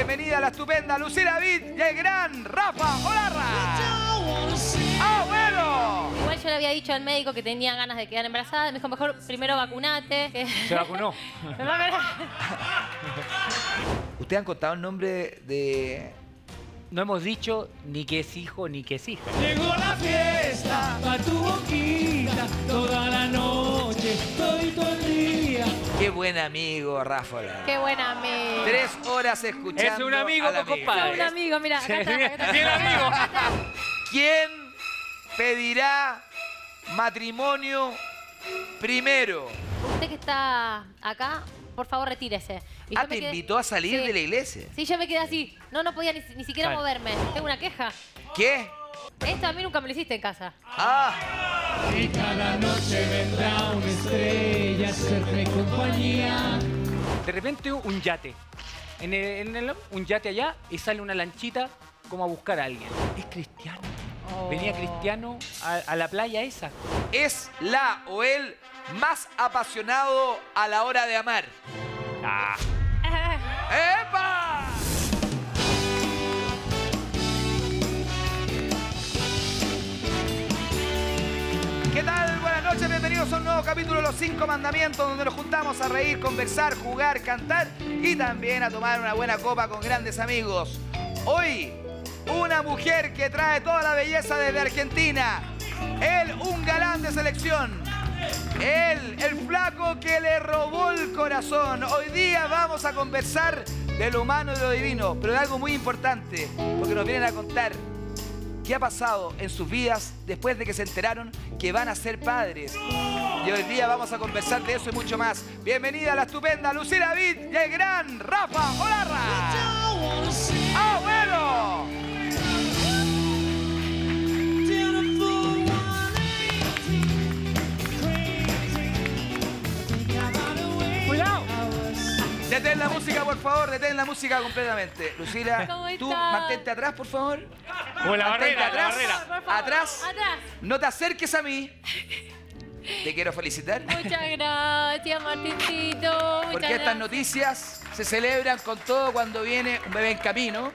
Bienvenida a la estupenda Lucila Vid y el gran Rafa Olarra. ¡Ah, bueno! Igual yo le había dicho al médico que tenía ganas de quedar embarazada. Me dijo, mejor primero vacunate. que- Se vacunó. Me va a ver- ¿Ustedes han contado el nombre de...? No hemos dicho ni que es hijo ni que es hija. Llegó la fiesta pa' tu boquita Qué buen amigo, Rafa. Qué buena amigo. Tres horas escuchando Es un amigo, al pues, compadre. Un amigo, mira, acá está, acá está. Bien amigo. ¿Quién pedirá matrimonio primero? Usted que está acá, por favor, retírese. Y Ah, te quedé- invitó a salir Sí. de la iglesia. Sí, yo me quedé así. No, no podía ni, ni siquiera moverme. Tengo una queja. ¿Qué? Esto a mí nunca me lo hiciste en casa. Ah, Y cada noche vendrá una estrella a hacerme compañía. De repente un yate. En el, en el- un yate allá y sale una lanchita como a buscar a alguien. Es cristiano. Venía cristiano a, a la playa esa. es la o el más apasionado a la hora de amar. Ah, ¡Epa! Bienvenidos a un nuevo capítulo de Los Cinco Mandamientos, donde nos juntamos a reír, conversar, jugar, cantar y también a tomar una buena copa con grandes amigos. Hoy, una mujer que trae toda la belleza desde Argentina. Él, un galán de selección. Él, el flaco que le robó el corazón. Hoy día vamos a conversar de lo humano y de lo divino, pero de algo muy importante, porque nos vienen a contar qué ha pasado en sus vidas después de que se enteraron que van a ser padres. Y hoy día vamos a conversar de eso y mucho más. Bienvenida a la estupenda Lucila Vid y el gran Rafa Olarra. ¡Ah, Detén la música, por favor, detén la música completamente. Lucila, ¿Cómo tú mantente atrás, por favor. Como la Mantente barrera, la atrás. barrera. Por favor, Atrás. Atrás. No te acerques a mí. Te quiero felicitar. Muchas gracias, Martincito. Muchas Porque estas gracias. noticias se celebran con todo cuando viene un bebé en camino.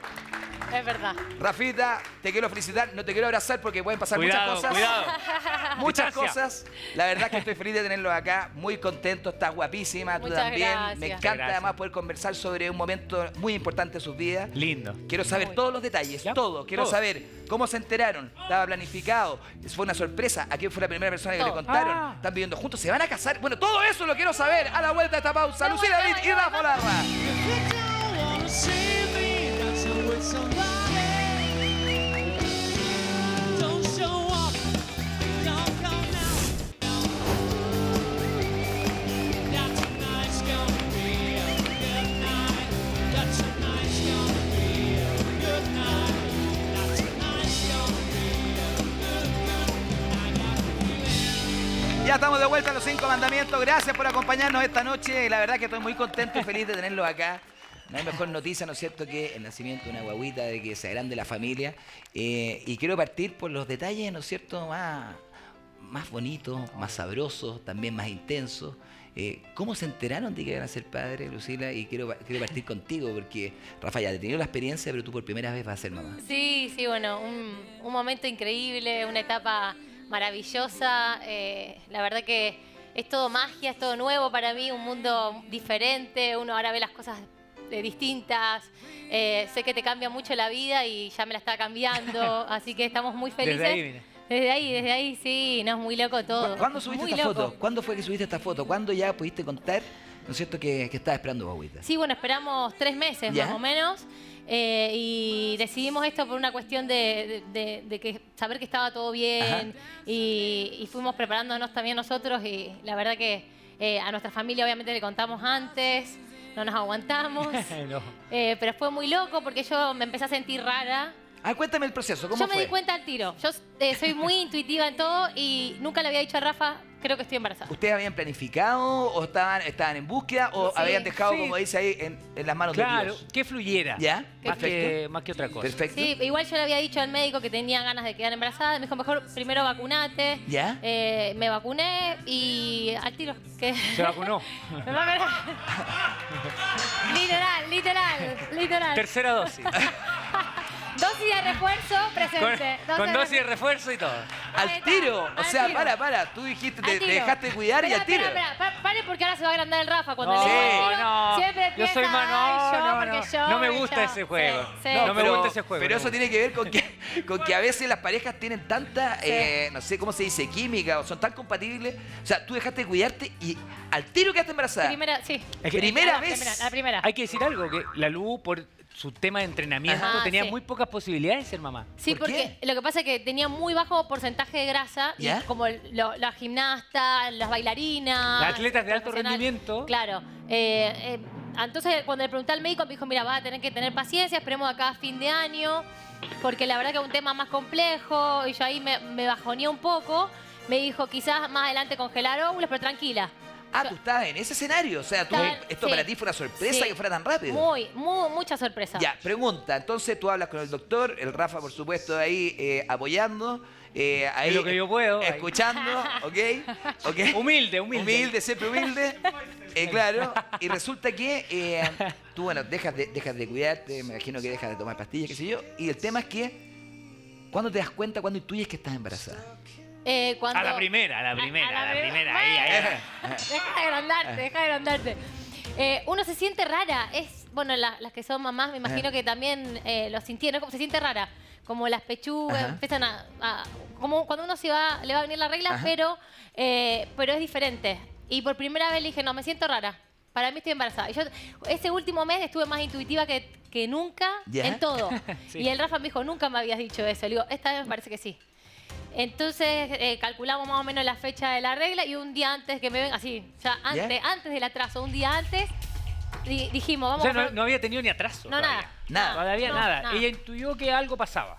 Es verdad. Rafita, te quiero felicitar. No te quiero abrazar porque pueden pasar Cuidado, muchas cosas. cuidado. Muchas Distancia. cosas. La verdad es que estoy feliz de tenerlos acá. Muy contento. Estás guapísima. Tú Muchas también. gracias. Me encanta gracias. además poder conversar sobre un momento muy importante de sus vidas. Lindo. Quiero saber Muy. todos los detalles, Ya, todo. Quiero todo. saber cómo se enteraron. ¿Estaba planificado? ¿Fue una sorpresa? ¿A quién fue la primera persona que le Todo. contaron? Ah. ¿Están viviendo juntos? ¿Se van a casar? Bueno, todo eso lo quiero saber. A la vuelta de esta pausa. Ya David y Rafa. Larra. Ya estamos de vuelta a los cinco mandamientos. Gracias por acompañarnos esta noche. La verdad que estoy muy contento y feliz de tenerlos acá. No hay mejor noticia, ¿no es cierto?, que el nacimiento de una guaguita, de que se agrande la familia. Eh, y quiero partir por los detalles, ¿no es cierto?, más, más bonitos, más sabrosos, también más intensos. Eh, ¿Cómo se enteraron de que iban a ser padres, Lucila? Y quiero, quiero partir contigo, porque Rafa ya ha tenido la experiencia, pero tú por primera vez vas a ser mamá. Sí, sí, bueno, un, un momento increíble, una etapa maravillosa. eh, la verdad que es todo magia, es todo nuevo para mí, un mundo diferente. Uno ahora ve las cosas eh, distintas. eh, sé que te cambia mucho la vida y ya me la está cambiando. así que estamos muy felices. Desde ahí. Desde ahí, desde ahí, sí, no es muy loco todo. ¿Cu- ¿Cuándo subiste Muy esta loco. foto? ¿Cuándo fue que subiste esta foto? ¿Cuándo ya pudiste contar, ¿no es cierto?, que, que estabas esperando guaguita. Sí, bueno, esperamos tres meses ¿Ya? más o menos. eh, y decidimos esto por una cuestión de, de- de- de que saber que estaba todo bien. Y, y fuimos preparándonos también nosotros. Y la verdad que eh, a nuestra familia obviamente le contamos antes. No nos aguantamos. No. Eh, pero fue muy loco porque yo me empecé a sentir rara. Ah, cuéntame el proceso, ¿cómo Yo me di cuenta al tiro. Yo eh, soy muy intuitiva en todo y nunca le había dicho a Rafa, creo que estoy embarazada. ¿Ustedes habían planificado o estaban, estaban en búsqueda o Sí. habían dejado, Sí. como dice ahí, en, en las manos de Claro, Dios? que fluyera. ¿Ya? Más que, Perfecto. más que otra cosa. Perfecto. Sí, igual yo le había dicho al médico que tenía ganas de quedar embarazada. Me dijo, mejor primero vacunate. ¿Ya? Eh, me vacuné y al tiro. Que... Se vacunó. Me literal, literal, literal. Tercera dosis. Dosis de refuerzo con, presente. con dosis de refuerzo. y todo. Al tiro. O al sea, tiro. para, para. Tú dijiste, te, te dejaste cuidar y Espera, al tiro. espera, espera, pa- pare porque ahora se va a agrandar el Rafa cuando No, le digo no. Siempre Yo empieza, soy "Ay, mano- yo, no, no. yo, No me y gusta yo". ese juego. Sí, sí. No me pero- gusta ese juego, Pero no eso me tiene que ver con que, con que a veces las parejas tienen tanta, Sí. eh, no sé cómo se dice, química o son tan compatibles. O sea, tú dejaste de cuidarte y al tiro quedaste embarazada. Primera, sí. Es que- Primera la vez. Primera, la primera. Hay que decir algo, que la Lu, por su tema de entrenamiento, Ajá, tenía sí. muy pocas posibilidades de ser mamá. Sí, ¿Por porque lo que pasa es que tenía muy bajo porcentaje de grasa, como lo- las gimnastas, las bailarinas. Las atletas de alto rendimiento. Claro. eh, eh, entonces, cuando le pregunté al médico, me dijo: Mira, vas a tener que tener paciencia, esperemos acá a fin de año, porque la verdad que es un tema más complejo. Y yo ahí me, me bajoneé un poco. Me dijo: Quizás más adelante congelar óvulos, pero tranquila. Ah, tú estabas en ese escenario. O sea, tú, esto sí. para ti fue una sorpresa Sí. que fuera tan rápido. Muy, muy, mucha sorpresa. Ya, pregunta. Entonces tú hablas con el doctor, el Rafa, por supuesto, ahí eh, apoyando. eh, ahí, lo que yo puedo. Escuchando, ¿ok? ¿ok? Humilde, humilde. Humilde, siempre humilde. Eh, claro. Y resulta que eh, tú, bueno, dejas de, dejas de cuidarte, me imagino que dejas de tomar pastillas, qué sé yo. Y el tema es que, ¿cuándo te das cuenta, cuándo intuyes que estás embarazada? Eh, cuando- A la primera, a la primera, a la prim- primera, ahí, ahí. Deja de agrandarte, deja de agrandarte. Eh, uno se siente rara. Es, bueno, la- las que son mamás, me imagino Ajá. que también eh, lo sintieron, como se siente rara. Como las pechugas, Ajá. empiezan a, a- Como cuando uno se va, le va a venir la regla, Ajá. pero, eh, pero es diferente. Y por primera vez le dije, no, me siento rara. Para mí estoy embarazada. Y yo ese último mes estuve más intuitiva que, que nunca ¿Ya? en todo. Sí. Y el Rafa me dijo, nunca me habías dicho eso. Le digo, esta vez me parece que sí. Entonces eh, calculamos más o menos la fecha de la regla y un día antes que me ven, así, ya antes, antes del atraso, un día antes, di- dijimos, O vamos sea, a no, no había tenido ni atraso. No, todavía. Nada. Todavía No, nada. nada. Ella intuyó que algo pasaba.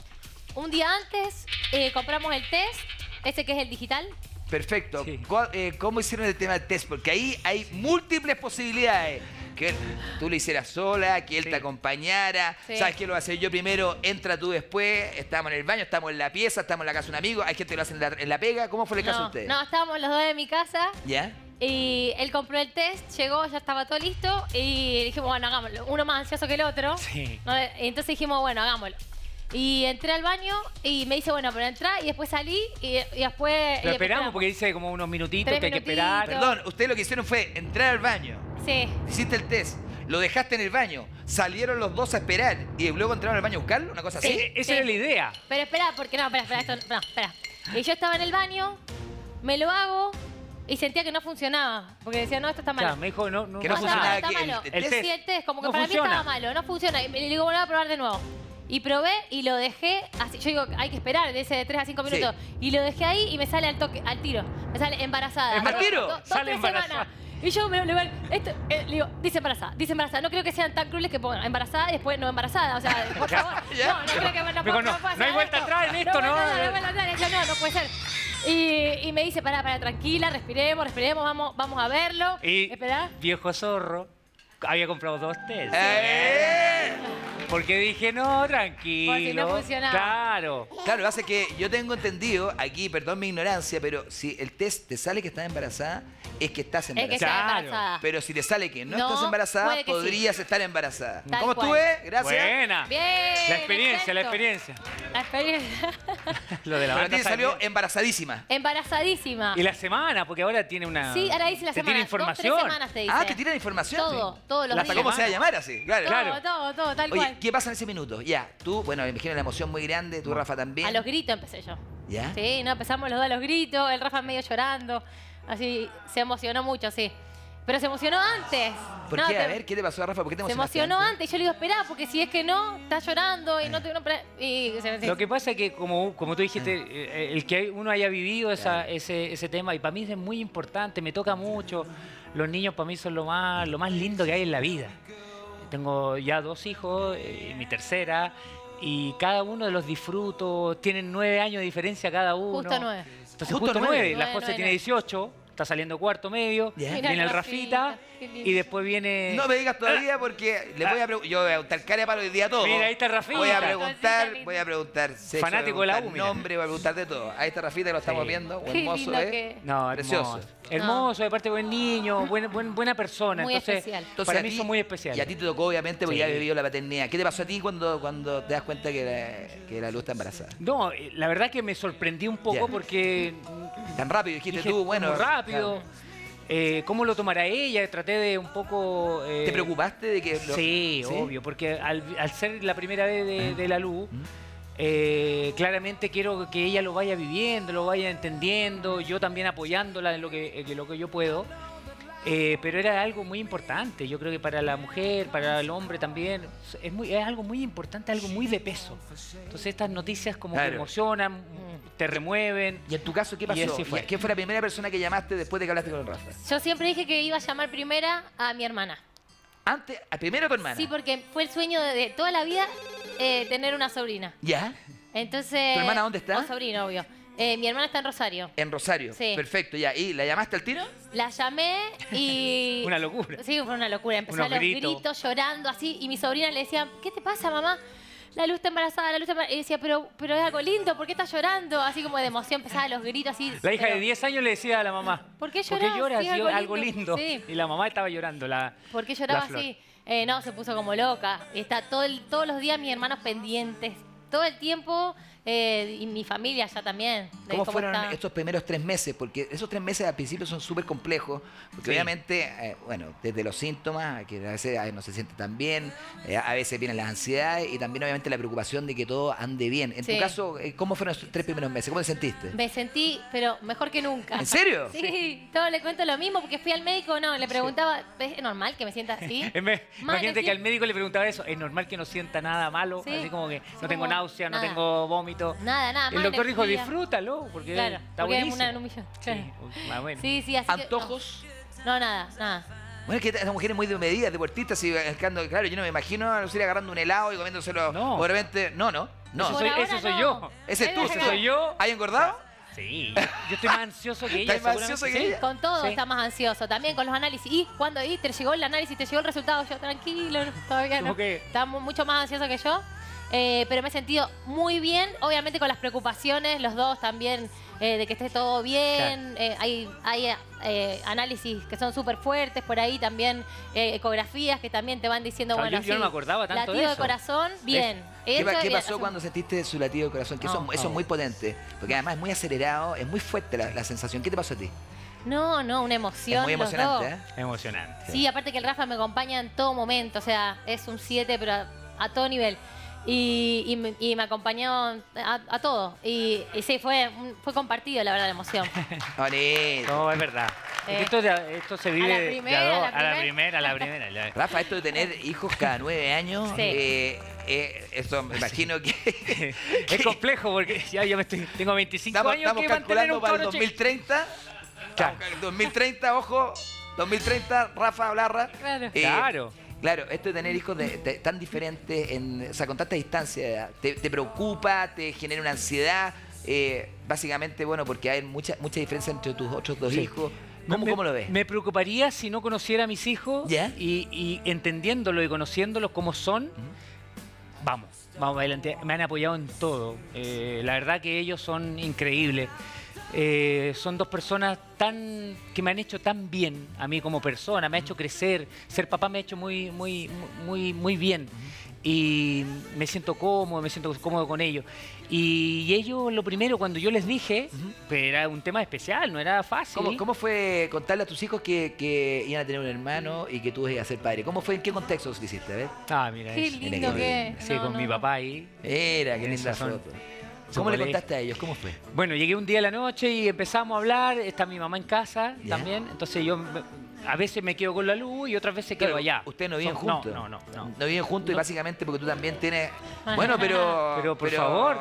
un día antes eh, compramos el test, ese que es el digital. Perfecto. Sí. ¿Cuál- eh, ¿Cómo hicieron el tema del test? Porque ahí hay múltiples posibilidades. Que tú lo hicieras sola, que él Sí. te acompañara. Sí. ¿Sabes qué lo voy a hacer yo primero? Entra tú después. Estamos en el baño, estamos en la pieza, estamos en la casa de un amigo. Hay gente que lo hace en la, en la pega. ¿Cómo fue el caso de ustedes? no, estábamos los dos en mi casa ¿Ya? y él compró el test, llegó, ya estaba todo listo y dijimos, bueno, hagámoslo. Uno más ansioso que el otro. Sí. Entonces dijimos, bueno, hagámoslo. Y entré al baño y me dice, bueno, pero entrá y después salí y, y después... Lo y esperamos porque dice como unos minutitos Tres que hay que esperar. Perdón, ustedes lo que hicieron fue entrar al baño. Sí. Hiciste el test. Lo dejaste en el baño. Salieron los dos a esperar. Y luego entraron al baño a buscarlo. Una cosa así. Sí. Eh, Esa era la idea. Pero espera, porque no, espera, espera, esto, no, espera. Y yo estaba en el baño, me lo hago y sentía que no funcionaba. Porque decía, no, esto está Claro, malo. me dijo, no, no, Que no está funcionaba malo, está aquí el- malo. el test. Sí, el test, como que No para funciona. mí estaba malo, no funciona. Y le digo, bueno, voy a probar de nuevo. Y probé y lo dejé así. Yo digo, hay que esperar de ese de 3 a 5 Sí. minutos. Y lo dejé ahí y me sale al toque, al tiro. Me sale embarazada. ¿Al tiro? Sale embarazada. Y yo me le- esto, eh, le digo, dice embarazada, dice embarazada. No creo que sean tan crueles que pongan embarazada y después no embarazada. O sea, por favor. Ya. No, no creo que no, puedo- no, puedo no hay vuelta atrás en esto, no. ¿no? no, no, no puede ser. Y, y me dice, pará, pará, tranquila, respiremos, respiremos, vamos, vamos a verlo. Y Esperá. viejo zorro había comprado dos test. ¡Eh! Porque dije, no, tranquilo. Por si no funcionaba. Claro. Claro, lo que yo tengo entendido, aquí, perdón mi ignorancia, pero si el test te sale que estás embarazada, es que estás Es que embarazada. Claro. embarazada. Pero si te sale que no, No, estás embarazada, sí. podrías estar embarazada. Tal ¿Cómo cual. estuve? Gracias. Buena. Bien. La experiencia, la experiencia. La experiencia. Lo de la Pero salió salió- embarazadísima. Embarazadísima. Y la semana, porque ahora tiene una. Sí, ahora dice la te semana. tiene Dos, información. tres semanas te dice. Ah, te tiran información. Todo, todos los Hasta días. cómo se va a llamar así, claro. Todo, Claro. todo, todo, tal Oye, cual. ¿qué pasa en ese minuto? Ya, tú, bueno, me imagino la emoción muy grande, tú, Rafa, también. A los gritos empecé yo. ¿Ya? Sí, no, empezamos los dos a los gritos, el Rafa medio llorando. Así, se emocionó mucho, sí. Pero se emocionó antes. ¿Por No, qué? te- A ver, ¿qué te pasó, Rafa? ¿Por qué te Se emocionó antes. Yo le digo, esperá, porque si es que no, está llorando y no te... Y se- Lo que pasa es que, como, como tú dijiste, eh, el que uno haya vivido esa- ese, ese tema, y para mí es muy importante, me toca mucho. Los niños para mí son lo más, lo más lindo que hay en la vida. Tengo ya dos hijos, eh, mi tercera, y cada uno de los disfruto. Tienen nueve años de diferencia cada uno. Justo nueve. Entonces, Justo justo, nueve. nueve. La José nueve, tiene nueve. 18, está saliendo cuarto medio, viene el el Rafita, y después viene... No me digas todavía porque le voy a preguntar. Yo voy a preguntar cara para hoy día todo. Mira, ahí está Rafita. Voy a preguntar, voy a preguntar sexo, Fanático voy a de la preguntar U, nombre, voy a preguntar de todo. Ahí está Rafita que lo estamos Sí. viendo. Qué hermoso, lindo ¿eh? que- No, Precioso. Hermoso. De parte buen niño, buen- buen- buena persona. Muy entonces, especial. Entonces, para a mí ti- son muy especiales. Y a ti te tocó, obviamente, porque Sí. ya has vivido la paternidad. ¿Qué te pasó a ti cuando, cuando te das cuenta que la, que la luz está embarazada? No, eh, la verdad que me sorprendí un poco porque Tan rápido, dijiste dije, tú, bueno. rápido. claro. eh, ¿Cómo lo tomará ella? Traté de un poco... eh, ¿Te preocupaste de que.? lo- Sí, obvio, porque al, al ser la primera vez de, de la luz, eh, claramente quiero que ella lo vaya viviendo, lo vaya entendiendo, yo también apoyándola en lo que, en lo que yo puedo. Eh, pero era algo muy importante, yo creo que para la mujer, para el hombre también, es, muy, es algo muy importante, algo muy de peso. Entonces estas noticias como Claro. que emocionan, te remueven. ¿Y en tu caso qué pasó? fue. ¿Quién fue la primera persona que llamaste después de que hablaste con el Rafa? Yo siempre dije que iba a llamar primera a mi hermana. Antes, a primero a tu hermana. Sí, porque fue el sueño de, de toda la vida eh, tener una sobrina. ¿Ya? Entonces. ¿Tu hermana dónde está? Un sobrino, obvio. Eh, mi hermana está en Rosario. En Rosario. Sí. Perfecto, ya. ¿Y la llamaste al tiro? La llamé y. Una locura. Sí, fue una locura. Empezaron Unos los gritos. gritos. llorando así. Y mi sobrina le decía, ¿qué te pasa, mamá? La luz está embarazada, la luz está embarazada. Y decía, pero, pero es algo lindo, ¿por qué estás llorando? Así como de emoción, empezaban los gritos así. La hija pero- de 10 años le decía a la mamá, ¿Por qué ¿Por llorás? qué lloras? Sí, Sí, algo lindo. lindo. Sí. Y la mamá estaba llorando. La, ¿Por qué lloraba la flor. así? Eh, no, se puso como loca. Está todo el- todos los días mis hermanos pendientes. Todo el tiempo. Eh, y mi familia ya también. de ¿Cómo fueron está. estos primeros tres meses? Porque esos tres meses al principio son súper complejos, porque Sí. obviamente, eh, bueno, desde los síntomas, que a veces eh, no se siente tan bien, eh, a veces vienen las ansiedades y también obviamente la preocupación de que todo ande bien. En tu caso, eh, ¿cómo fueron esos tres primeros meses? ¿Cómo te sentiste? Me sentí, pero mejor que nunca. ¿En serio? Sí, todo le cuento lo mismo porque fui al médico, no, le preguntaba, ¿es normal que me sienta así? Mal, Imagínate que al médico le preguntaba eso. Es normal que no sienta nada malo. Sí. Así como que Sí, no tengo náusea, no tengo vómito. Nada, nada, El doctor dijo, disfrútalo, porque Claro, está porque es buenísimo. una en un millón. Claro. Sí, más bueno. Sí, sí, así que- ¿Antojos? no. no, nada, nada. Bueno, es que estas mujeres muy de medidas, deportistas, y buscando- claro, yo no me imagino a Lucía agarrando un helado y comiéndoselo. No. O de repente, no, no, no. Ese Por soy, ahora ese soy no. yo. Ese es tú, Ese soy yo. ¿Hay engordado? Sí, yo estoy más ansioso que ella. ¿Estás más ansioso que ella? Con todo Sí. está más ansioso, también con los análisis. Y cuando y te llegó el análisis, te llegó el resultado, yo tranquilo, todavía no. Está mu- mucho más ansioso que yo. Eh, pero me he sentido muy bien, obviamente con las preocupaciones, los dos también, eh, de que esté todo bien. Eh, hay hay eh, análisis que son súper fuertes por ahí, también eh, ecografías que también te van diciendo, Claro, bueno, yo- yo no me acordaba tanto de latido eso. corazón, bien. ¿Qué, pa- Eso, qué pasó cuando sentiste su latido de corazón? Que eso, No, eso no. es muy potente, porque además es muy acelerado, es muy fuerte la, la sensación. ¿Qué te pasó a ti? No, no, una emoción. es muy los emocionante, dos. ¿eh? Emocionante. Sí, aparte que el Rafa me acompaña en todo momento, o sea, es un 7, pero a, a todo nivel. Y, y me, y me acompañó a, a todo. Y, y sí, fue, un- fue compartido, la verdad, la emoción. No, es verdad. Eh, Esto, se vive la de a dos, a la a la primera. a la primera. Rafa, esto de tener hijos cada nueve años, Sí. eh, eh, eso me imagino que... Es complejo porque ya yo me estoy, tengo 25 Estamos, años estamos que calculando un para el cabro chico. 2030. Claro. 2030, ojo. 2030, Rafa Blarra. Claro. Eh, Claro. Claro, esto de tener hijos de- de- tan diferentes, en, o sea, con tanta distancia, te, te preocupa, te genera una ansiedad. eh, básicamente, bueno, porque hay mucha, mucha diferencia entre tus otros dos Sí. hijos. ¿Cómo, me, cómo lo ves? Me preocuparía si no conociera a mis hijos y, y entendiéndolo y conociéndolos como son. Vamos, vamos adelante. Me han apoyado en todo. Eh, la verdad que ellos son increíbles. Eh, son dos personas tan que me han hecho tan bien a mí como persona, me ha hecho crecer. Ser papá me ha hecho muy, muy, muy, muy bien. Y me siento cómodo, me siento cómodo con ellos. Y ellos, lo primero, cuando yo les dije, pues era un tema especial, no era fácil. ¿Cómo, cómo fue contarle a tus hijos que, que iban a tener un hermano y que tú ibas a ser padre? ¿Cómo fue? ¿En qué contexto lo hiciste? A ver. Ah, mira Qué eso. lindo que Sí, no, con no, mi papá ahí. Era, qué linda Esas son- foto. ¿Cómo le contaste a ellos? ¿Cómo fue? Bueno, llegué un día a la noche y empezamos a hablar. Está mi mamá en casa Ya. también. Entonces yo a veces me quedo con la luz y otras veces quedo Claro, allá. Ustedes no viven Son- juntos. No, no, no. no. No viven juntos y básicamente porque tú también tienes. Bueno, pero. Pero por favor,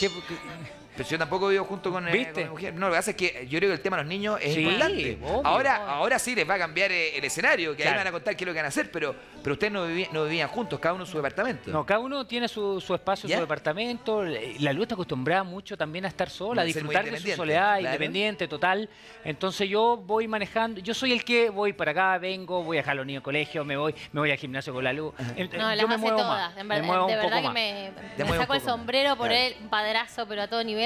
¿qué- qué- Pero yo tampoco vivo junto con, eh, ¿Viste? con mi mujer. No, lo que pasa es que yo creo que el tema de los niños es Sí, importante. obvio. ahora, Obvio. ahora sí les va a cambiar eh, el escenario, que ahí Claro. van a contar qué es lo que van a hacer, pero, pero ustedes no, viví- no vivían juntos, cada uno en su departamento. No, cada uno tiene su, su espacio, ¿Ya? su departamento. La luz está acostumbrada mucho también a estar sola, a A ser muy disfrutar de su independiente, soledad, claro. independiente, total. Entonces yo voy manejando, yo soy el que voy para acá, vengo, voy a dejar a los niños al colegio, me voy, me voy al gimnasio con la luz. Eh, No, yo las me hace muevo todas. más, En me verdad, muevo de un poco verdad que más. me, un saco el poco más. sombrero por Claro. él, un padrazo, pero a todo nivel.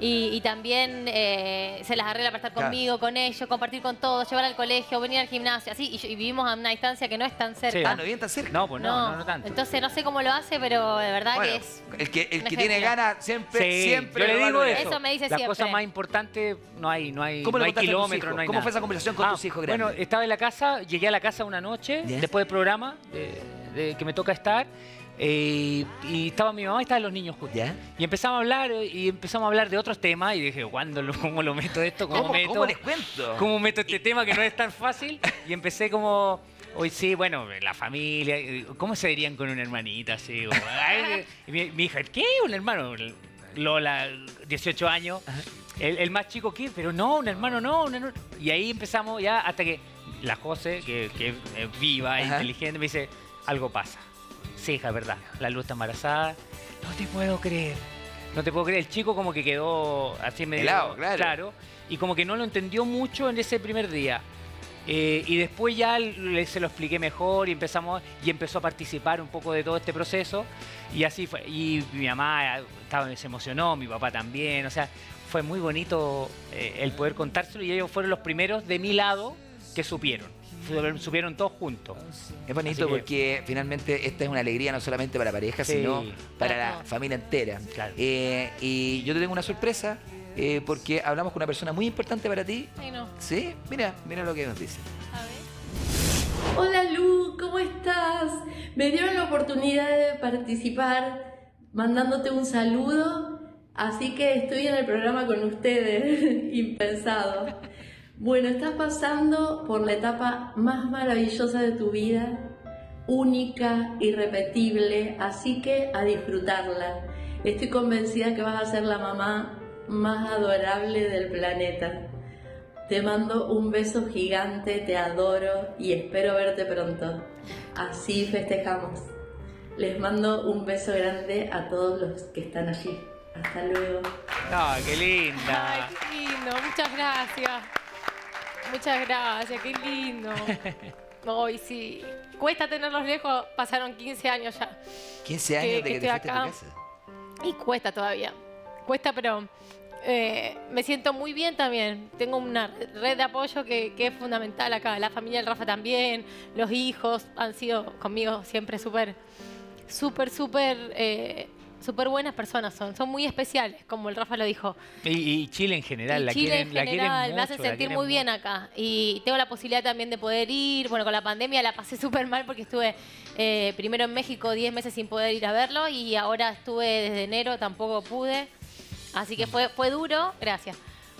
Y, y también eh, se las arregla para estar Claro. conmigo, con ellos, compartir con todos, llevar al colegio, venir al gimnasio, así. Y, vivimos a una distancia que no es tan cerca. Ah, no viven tan cerca. No, pues no, no, no tanto. Entonces no sé cómo lo hace, pero de verdad Bueno, que es. el que, el que tiene ganas siempre, Sí, siempre yo le digo eso. Eso me dice Las siempre. cosas más importantes no hay, no hay, ¿Cómo no hay kilómetros, hijos? no hay ¿Cómo nada. fue esa conversación con tus hijos Bueno, grandes? estaba en la casa, llegué a la casa una noche, después del programa de- de que me toca estar, eh, y estaba mi mamá y estaban los niños justo. ¿Ya? Y empezamos a hablar, y empezamos a hablar de otros temas, y dije, ¿cuándo lo, ¿cómo lo meto esto? ¿Cómo, ¿Cómo, meto? cómo les cuento? ¿Cómo meto este tema que no es tan fácil? Y empecé como, hoy sí, bueno, la familia, ¿cómo se dirían con una hermanita así? Mi, mi hija, ¿qué? ¿Un hermano? Lola, 18 años. El, el más chico, ¿qué? Pero no, un hermano no. un hermano- Y ahí empezamos ya hasta que la José, que, que es viva, e Ajá. inteligente, me dice, algo pasa. Sí, hija, verdad. La luz está embarazada. No te puedo creer. No te puedo creer. El chico como que quedó así medio... Helado, claro. Y como que no lo entendió mucho en ese primer día. Eh, y después ya le- se lo expliqué mejor y empezamos y empezó a participar un poco de todo este proceso y así fue y mi mamá estaba, se emocionó mi papá también o sea fue muy bonito eh, el poder contárselo y ellos fueron los primeros de mi lado que supieron Supieron- supieron todos juntos Es bonito que- porque finalmente esta es una alegría no solamente para pareja, Sí. sino para la familia entera. Claro. Eh, y yo te tengo una sorpresa eh, porque hablamos con una persona muy importante para ti. No. ¿Sí? Mira, mira lo que nos dice. A ver. Hola Lu, ¿cómo estás? Me dieron la oportunidad de participar mandándote un saludo, así que estoy en el programa con ustedes, impensado. Bueno, estás pasando por la etapa más maravillosa de tu vida, única, irrepetible, así que a disfrutarla. Estoy convencida que vas a ser la mamá más adorable del planeta. Te mando un beso gigante, te adoro y espero verte pronto. Así festejamos. Les mando un beso grande a todos los que están allí. Hasta luego. no qué linda Ay, qué lindo. Muchas gracias. Muchas gracias. Qué lindo. Ay, sí. Cuesta tenerlos lejos. Pasaron 15 años ya. 15 años Que- de que que te fuiste tu acá. casa. Y cuesta todavía. Cuesta, pero eh, me siento muy bien también. Tengo una red de apoyo que, que es fundamental acá. La familia del Rafa también. Los hijos han sido conmigo siempre súper, súper, súper, eh, súper buenas personas. Son, son muy especiales, como el Rafa lo dijo. y, y Chile en general Y la Chile quieren en la quieren general, mucho, me hacen la sentir muy bien mucho. acá. Y tengo la posibilidad también de poder ir. Bueno, con la pandemia la pasé súper mal porque estuve eh, primero en México 10 meses sin poder ir a verlo y ahora estuve desde enero, tampoco pude. Así que fue, fue duro, gracias.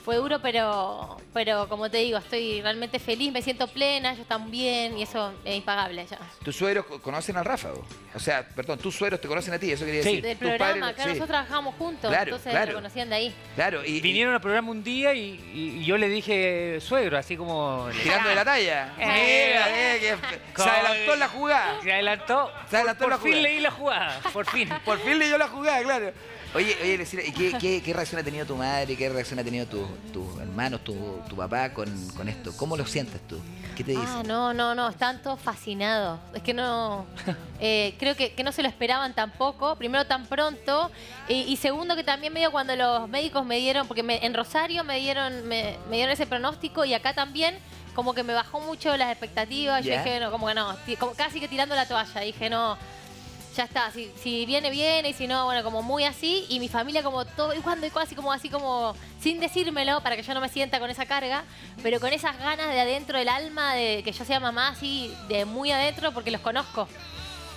Fue duro, pero, pero como te digo, estoy realmente feliz, me siento plena, ellos están bien y eso es impagable ya. ¿Tus suegros co- conocen al Rafa? vos? O sea, perdón, tus suegros te conocen a ti, eso quería Sí. decir. Del Tus programa, padres- claro, sí. nosotros trabajamos juntos, Claro, entonces claro. me conocían de ahí. Claro, y, y vinieron al programa un día y, y- y yo le dije suegro así como tirando de la talla. Eh. Mira, eh, que se adelantó la jugada. se adelantó Se adelantó por, la por fin jugada. leí la jugada por fin Por fin leyó la jugada, claro. Oye, oye, Lucila, ¿y qué, qué, qué reacción ha tenido tu madre? ¿Qué reacción ha tenido tu- tus hermanos, tu, tu papá con, con esto? ¿Cómo lo sientes tú? ¿Qué te dicen? Ah, no, no, no, están todos fascinados. Es que no, eh, creo que, que no se lo esperaban tampoco, primero tan pronto, y, y segundo que también medio cuando los médicos me dieron, porque me- en Rosario me dieron, me, me dieron ese pronóstico y acá también, como que me bajó mucho las expectativas, Ya. yo dije, no, como que no, como casi que tirando la toalla, dije, no, ya está, si, si viene, viene, y si no, bueno, como muy así, y mi familia como todo, y cuando y así como, así como, sin decírmelo, para que yo no me sienta con esa carga, pero con esas ganas de adentro del alma, de que yo sea mamá así, de muy adentro, porque los conozco.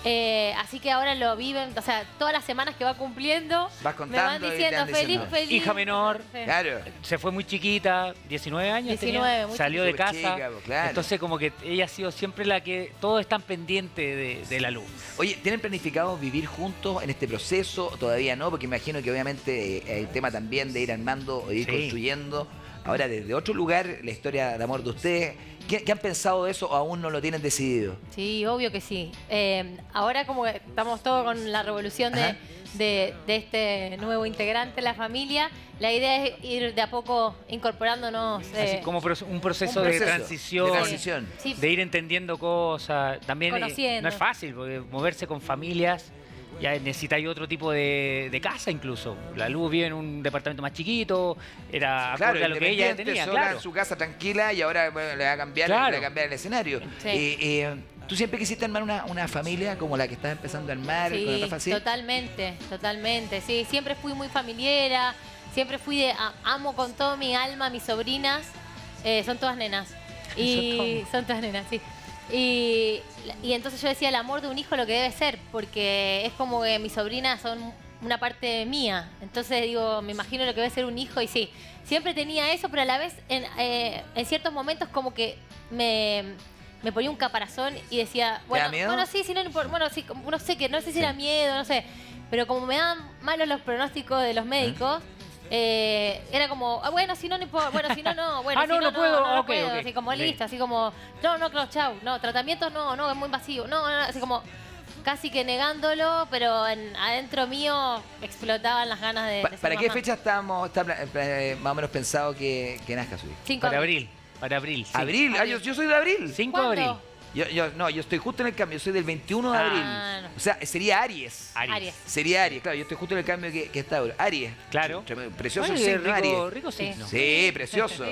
Eh, así que ahora lo viven, o sea, todas las semanas que va cumpliendo, Vas me van contando y te diciendo van feliz, diciendo. feliz. Hija menor. Sí. Claro. Se fue muy chiquita, 19 años 19, tenía, muy salió de casa. Chica, pues, claro. Entonces como que ella ha sido siempre la que todos están pendientes de, de la luz. Oye, ¿tienen planificado vivir juntos en este proceso? Todavía no, porque imagino que obviamente eh, el tema también de ir armando o ir Sí. construyendo. Ahora, desde otro lugar, la historia de amor de ustedes. ¿Qué, qué han pensado de eso o aún no lo tienen decidido? Sí, obvio que sí. Eh, ahora como estamos todos con la revolución de, de- de este nuevo integrante de la familia, la idea es ir de a poco incorporándonos. Así eh, como proce- un proceso, Un de proceso transición. de transición. sí, de ir entendiendo cosas. También eh, Conociendo. no es fácil, porque moverse con familias ya necesitáis otro tipo de, de casa incluso. La Luz vive en un departamento más chiquito, era acorde a lo que ella tenía, sola claro. en su casa tranquila y ahora bueno, le va a cambiar, Claro. le va a cambiar el escenario. Sí. Eh, eh, ¿Tú siempre quisiste armar una, una familia como la que estás empezando a armar con Sí, totalmente, totalmente. Sí, siempre fui muy familiera, siempre fui de a- amo con todo mi alma a mis sobrinas. Eh, son todas nenas. Y son todas nenas, sí. Y, y entonces yo decía el amor de un hijo lo que debe ser, porque es como que mis sobrinas son una parte mía. Entonces digo, me imagino lo que debe ser un hijo y sí, siempre tenía eso, pero a la vez en, eh, en ciertos momentos como que me, me ponía un caparazón y decía, bueno, miedo? bueno, sí, sí, no, bueno, sí, no sé qué, no sé si era miedo, no sé, pero como me daban malos los pronósticos de los médicos, eh, era como, ah, bueno, si no, no importa, bueno, si no, no, bueno, Ah, si no, no, no puedo, no, no puedo, así como listo, así como, no, no, no, chau, no, tratamientos no, no, es muy vacío, no, no, así como casi que negándolo, pero en, adentro mío explotaban las ganas de, Pa- de ser ¿Para qué mamá. fecha estamos, está pla- eh, más o menos pensado que, que nazca su hijo? Cinco Para de- abril, para abril. sí. ¿Abril? Ah, yo, yo soy de abril. 5 de abril. Yo, yo- no, yo estoy justo en el cambio, yo soy del 21 de Ah, abril. no. O sea, sería Aries. Aries. Aries. Sería Aries, claro, yo estoy justo en el cambio que, que está ahora. Aries. Claro. Precioso signo, rico, Aries. rico Sí. signo. Sí, precioso.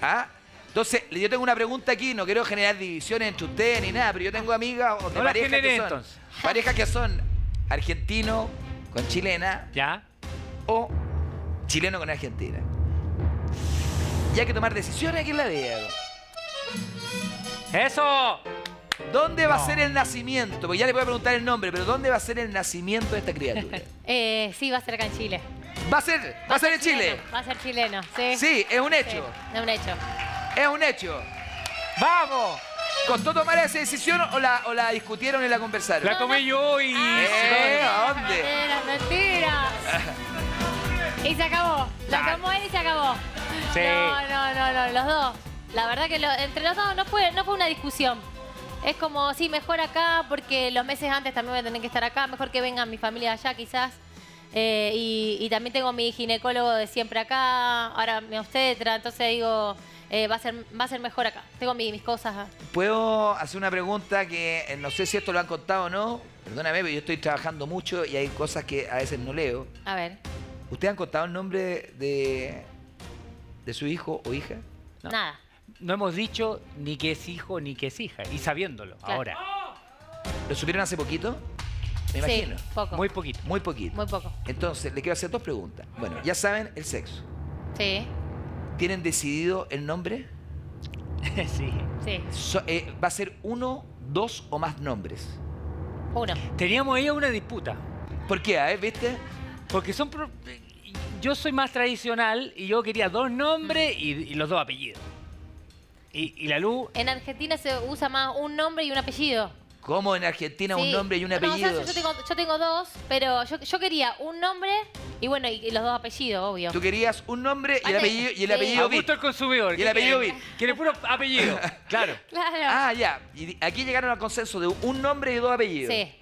¿Ah? Entonces, yo tengo una pregunta aquí, no quiero generar divisiones entre ustedes ni nada, pero yo tengo amigas o de No las parejas que son, entonces. parejas que son argentino con chilena ¿Ya? o chileno con argentina. Y hay que tomar decisiones aquí en la vida. ¡Eso! ¿Dónde va a ser el nacimiento? Porque ya le voy a preguntar el nombre, pero ¿dónde va a ser el nacimiento de esta criatura? Eh, sí, va a ser acá en Chile. ¿Va a ser? ¿Va a ser en Chile? chileno, Va a ser chileno, sí. Sí, es un Sí, hecho. es un hecho. Es un hecho. ¡Vamos! ¿Costó tomar esa decisión o la, o la discutieron y la conversaron? La tomé yo y... Eh, ¿a dónde? Mentira, mentira. Y se acabó. La tomó él y se acabó. Sí. No, no, no, no, los dos. La verdad que lo- entre los dos no fue, no fue una discusión. Es como, sí, mejor acá porque los meses antes también voy a tener que estar acá. Mejor que venga mi familia allá quizás. Eh, y, y también tengo mi ginecólogo de siempre acá. Ahora mi obstetra. Entonces digo, eh, va, a ser, va a ser mejor acá. Tengo mi- mis cosas. ¿Puedo hacer una pregunta que eh, no sé si esto lo han contado o no? Perdóname, pero yo estoy trabajando mucho y hay cosas que a veces no leo. A ver, ¿Ustedes han contado el nombre de, de su hijo o hija? No. nada. No hemos dicho ni que es hijo ni que es hija. Y sabiéndolo, Claro. ahora. ¿Lo supieron hace poquito? Me imagino. Sí, poco. Muy poquito. Muy poquito. Muy poco. Entonces, le quiero hacer dos preguntas. Bueno, ya saben el sexo. Sí, ¿Tienen decidido el nombre? sí. sí. So- eh, ¿Va a ser uno, dos o más nombres? Uno. Teníamos ahí una disputa. ¿Por qué? Ver, ¿viste? Porque son... pro- Yo soy más tradicional y yo quería dos nombres y, y los dos apellidos. Y, y la luz... En Argentina se usa más un nombre y un apellido. ¿Cómo en Argentina un nombre y un No, o sea, apellido? yo, tengo, yo tengo dos, pero yo, yo quería un nombre y bueno, y, y los dos apellidos, obvio. Tú querías un nombre y el apellido, y el Sí. apellido Bit. el consumidor. Y el ¿qué apellido? Bit. Quiere puro apellido. Claro. Claro. Ah, ya. Y di- aquí llegaron al consenso de un nombre y dos apellidos. sí.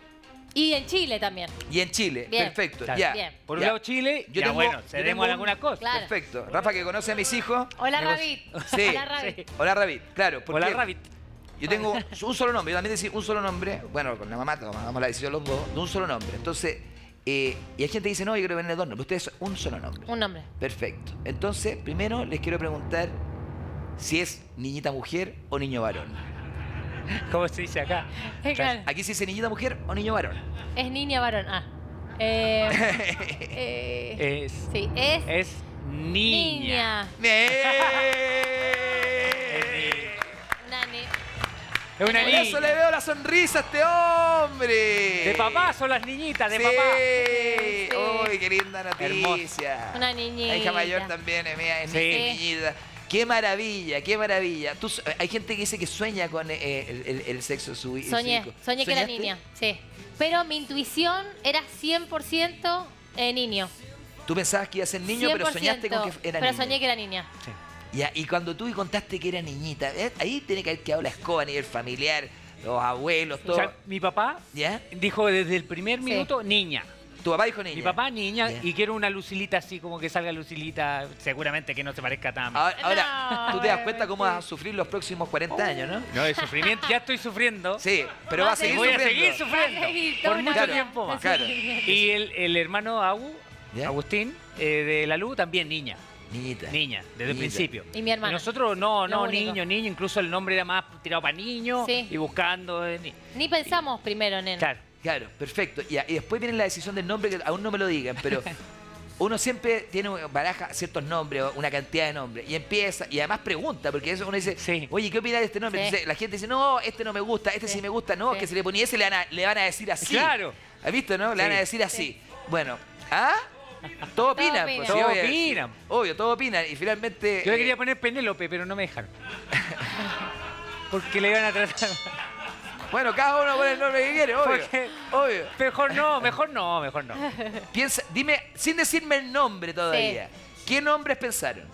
Y en Chile también. Y en Chile. Bien. Perfecto. Claro. Ya. Bien. Por un Ya. lado Chile, Yo ya tengo- bueno, yo cedemos tengo en un- algunas cosas. Claro. Perfecto. Rafa, que conoce a mis hijos. Hola, me Rabbit. Sí. Hola, Rabbit. Sí. Hola, Rabbit. Claro. porque Hola, Rabbit. Yo tengo un solo nombre. Yo también decir un solo nombre. Bueno, con la mamá tomamos la decisión los dos. De un solo nombre. Entonces, eh, y hay gente que dice, no, yo quiero ponerle dos nombres. Ustedes un solo nombre. Un nombre. Perfecto. Entonces, primero les quiero preguntar si es niñita mujer o niño varón. ¿Cómo se dice acá? Claro. Aquí se dice niñita mujer o niño varón. Es niña varón. Ah. Eh, eh, Es, sí, es, es niña. niña. Es una Por eso niña. le veo la sonrisa a este hombre. De papá son las niñitas, de sí. papá. Sí. Uy, qué linda noticia. Una niñita. La hija mayor también es mía, es Sí. niñita. Qué maravilla, qué maravilla. Tú, hay gente que dice que sueña con eh, el, el- el sexo su, Soñé, hijo. soñé que era niña, sí. Pero mi intuición era 100% eh, niño. Tú pensabas que iba a ser niño, pero soñaste con que era Pero niño. soñé que era niña. Ya, y cuando tú contaste que era niñita, eh, ahí tiene que haber quedado la escoba a nivel familiar, los abuelos, todo. O sea, mi papá ¿Ya? dijo desde el primer Sí. minuto niña. Tu papá dijo niña. Mi papá niña y quiero una lucilita así como que salga lucilita, seguramente que no se parezca tanto. Ahora, ahora, No, tú te das cuenta cómo vas a sufrir los próximos 40 años, ¿no? No, de sufrimiento, ya estoy sufriendo. Sí, pero Va vas a seguir Voy a sufriendo. seguir sufriendo Va a seguir por toda mucho tiempo más. Claro. Y el, el hermano Agu. Agustín, eh, de la luz, también niña. Niñita. Niña, desde el principio. Y mi hermano. nosotros no, Lo no, único. niño, niño. Incluso el nombre era más tirado para niños Sí. y buscando. eh, ni- Ni pensamos primero, nena. Claro. Claro, perfecto. Y después viene la decisión del nombre, que aún no me lo digan, pero uno siempre tiene baraja ciertos nombres, o una cantidad de nombres, y empieza, y además pregunta, porque eso uno dice, Sí. oye, ¿qué opinas de este nombre? Sí. Entonces la gente dice, no, este no me gusta, este sí, Sí. me gusta, no, que se le ponía ese le van a, le van a decir así. Claro. ¿Has visto, no? Le van a decir así. Bueno, ¿ah? Todo opinan. opinan. pues, Todo obvio. opinan. Obvio, todo opinan. Y finalmente... Yo le eh, quería poner Penélope, pero no me dejaron. Porque le iban a tratar. Bueno, cada uno pone el nombre que quiere, obvio. Porque- Obvio. Mejor no, mejor no, mejor no. Piensa, dime, sin decirme el nombre todavía, ¿qué nombres pensaron?